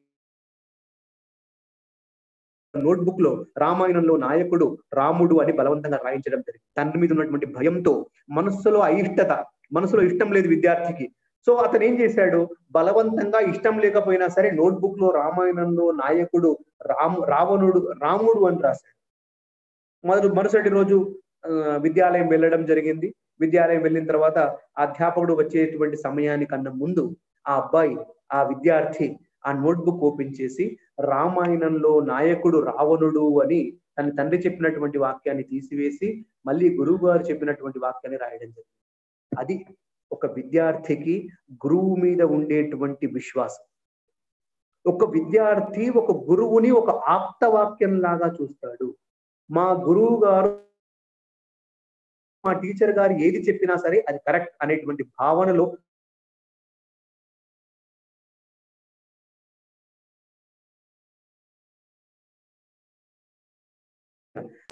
నోట్బుక్లో రామాయణంలో నాయకుడు రాముడు అని బలవంతంగా రాయించడం జరిగింది. తండ్రి మీద ఉన్నటువంటి భయంతో మనస్సులో అయిష్టత మనసులో ఇష్టం లేదు విద్యార్థికి. సో అతను ఏం చేశాడు? బలవంతంగా ఇష్టం లేకపోయినా సరే నోట్బుక్లో రామాయణంలో నాయకుడు రాము రావణుడు రాముడు అని రాశాడు. మొదటి మరుసటి రోజు విద్యాలయం వెళ్ళడం జరిగింది. విద్యాలయం వెళ్ళిన తర్వాత అధ్యాపకుడు వచ్చేటువంటి సమయానికన్నా ముందు ఆ అబ్బాయి ఆ విద్యార్థి ఆ నోట్బుక్ ఓపెన్ చేసి రామాయణంలో నాయకుడు రావణుడు అని తన తండ్రి చెప్పినటువంటి వాక్యాన్ని తీసివేసి మళ్ళీ గురువు గారు చెప్పినటువంటి వాక్యాన్ని రాయడం జరిగింది. అది ఒక విద్యార్థికి గురువు మీద ఉండేటువంటి విశ్వాసం. ఒక విద్యార్థి ఒక గురువుని ఒక ఆప్తవాక్యం లాగా చూస్తాడు. మా గురువు గారు మా టీచర్ గారు ఏది చెప్పినా సరే అది కరెక్ట్ అనేటువంటి భావనలో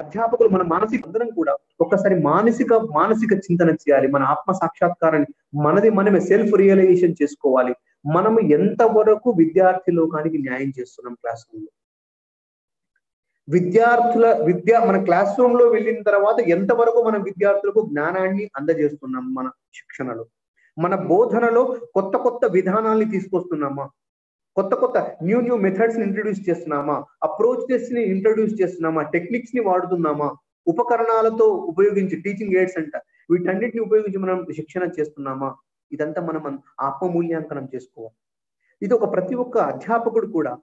అధ్యాపకులు మన మానసిక అందరం కూడా ఒక్కసారి మానసిక మానసిక చింతన చేయాలి. మన ఆత్మ సాక్షాత్కారాన్ని మనది మనమే సెల్ఫ్ రియలైజేషన్ చేసుకోవాలి. మనము ఎంతవరకు విద్యార్థి లోకానికి న్యాయం చేస్తున్నాం క్లాస్ రూమ్లో విద్యార్థుల విద్య మన క్లాస్ రూమ్లో వెళ్ళిన తర్వాత ఎంతవరకు మనం విద్యార్థులకు జ్ఞానాన్ని అందజేస్తున్నాం మన శిక్షణలో? మన బోధనలో కొత్త కొత్త విధానాల్ని తీసుకొస్తున్నామా? కొత్త కొత్త న్యూ న్యూ మెథడ్స్ని ఇంట్రడ్యూస్ చేస్తున్నామా? అప్రోచెస్ని ఇంట్రడ్యూస్ చేస్తున్నామా? టెక్నిక్స్ని వాడుతున్నామా? ఉపకరణాలతో ఉపయోగించి టీచింగ్ ఎయిడ్స్ అంట. వీటన్నిటిని ఉపయోగించి మనం శిక్షణ చేస్తున్నామా? ఇదంతా మనం ఆత్మమూల్యాంకనం చేసుకోవాలి. ఇది ఒక ప్రతి ఒక్క అధ్యాపకుడు కూడా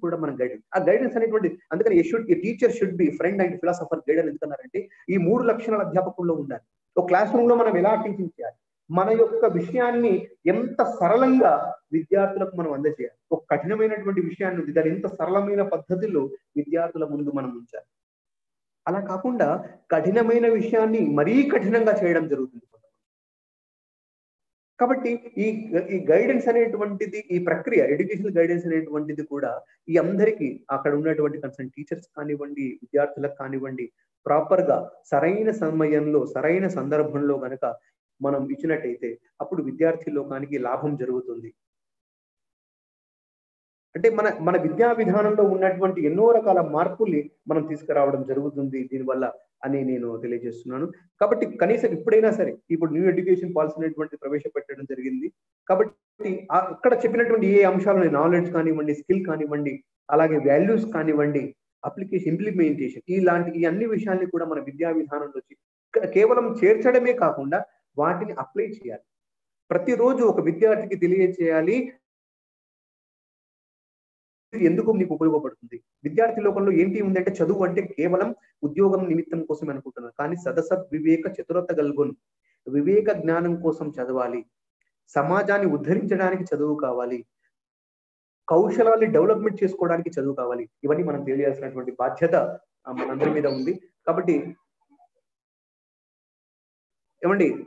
కూడా మనం గైడెన్స్ ఆ గైడెన్స్ అనేటువంటి అందుకని should teacher should be friend and philosopher guidance ఎందుకన్నారంటే ఈ మూడు లక్షణాల అధ్యాపకుల్లో ఉండాలి. ఒక క్లాస్ రూమ్లో మనం ఎలా టీచింగ్ చేయాలి? మన యొక్క విషయాన్ని ఎంత సరళంగా విద్యార్థులకు మనం అందజేయాలి? ఒక కఠినమైనటువంటి విషయాన్ని ఉంది ఎంత సరళమైన పద్ధతిలో విద్యార్థుల ముందు మనం ఉంచాలి. అలా కాకుండా కఠినమైన విషయాన్ని మరీ కఠినంగా చేయడం జరుగుతుంది. కాబట్టి ఈ ఈ గైడెన్స్ అనేటువంటిది ఈ ప్రక్రియ ఎడ్యుకేషనల్ గైడెన్స్ అనేటువంటిది కూడా ఈ అందరికీ అక్కడ ఉన్నటువంటి కన్సర్న్ టీచర్స్ కానివ్వండి విద్యార్థులకు కానివ్వండి ప్రాపర్గా సరైన సమయంలో సరైన సందర్భంలో కనుక మనం ఇచ్చినట్టయితే అప్పుడు విద్యార్థి లోకానికి లాభం జరుగుతుంది. అంటే మన మన విద్యా విధానంలో ఉన్నటువంటి ఎన్నో రకాల మార్పుల్ని మనం తీసుకురావడం జరుగుతుంది దీనివల్ల అని నేను తెలియజేస్తున్నాను. కాబట్టి కనీసం ఇప్పుడైనా సరే ఇప్పుడు న్యూ ఎడ్యుకేషన్ పాలసీ అనేటువంటి ప్రవేశపెట్టడం జరిగింది. కాబట్టి అక్కడ చెప్పినటువంటి ఏ అంశాలను నాలెడ్జ్ కానివ్వండి స్కిల్ కానివ్వండి అలాగే వాల్యూస్ కానివ్వండి అప్లికేషన్ ఇంప్లిమెంటేషన్ ఇలాంటి ఈ అన్ని విషయాల్ని కూడా మన విద్యా విధానంలో కేవలం చేర్చడమే కాకుండా వాటిని అప్లై చేయాలి. ప్రతిరోజు ఒక విద్యార్థికి తెలియజేయాలి ఎందుకు నీకు ఉపయోగపడుతుంది? విద్యార్థి లోకంలో ఏంటి ఉందంటే చదువు అంటే కేవలం ఉద్యోగం నిమిత్తం కోసం అనుకుంటున్నారు. కానీ సదసద్ వివేక చతురత గల్గొని. వివేక జ్ఞానం కోసం చదవాలి. సమాజాన్ని ఉద్ధరించడానికి చదువు కావాలి. కౌశలాన్ని డెవలప్మెంట్ చేసుకోవడానికి చదువు కావాలి. ఇవన్నీ మనం తెలియాల్సినటువంటి బాధ్యత మనందరి మీద ఉంది. కాబట్టి ఏమండి?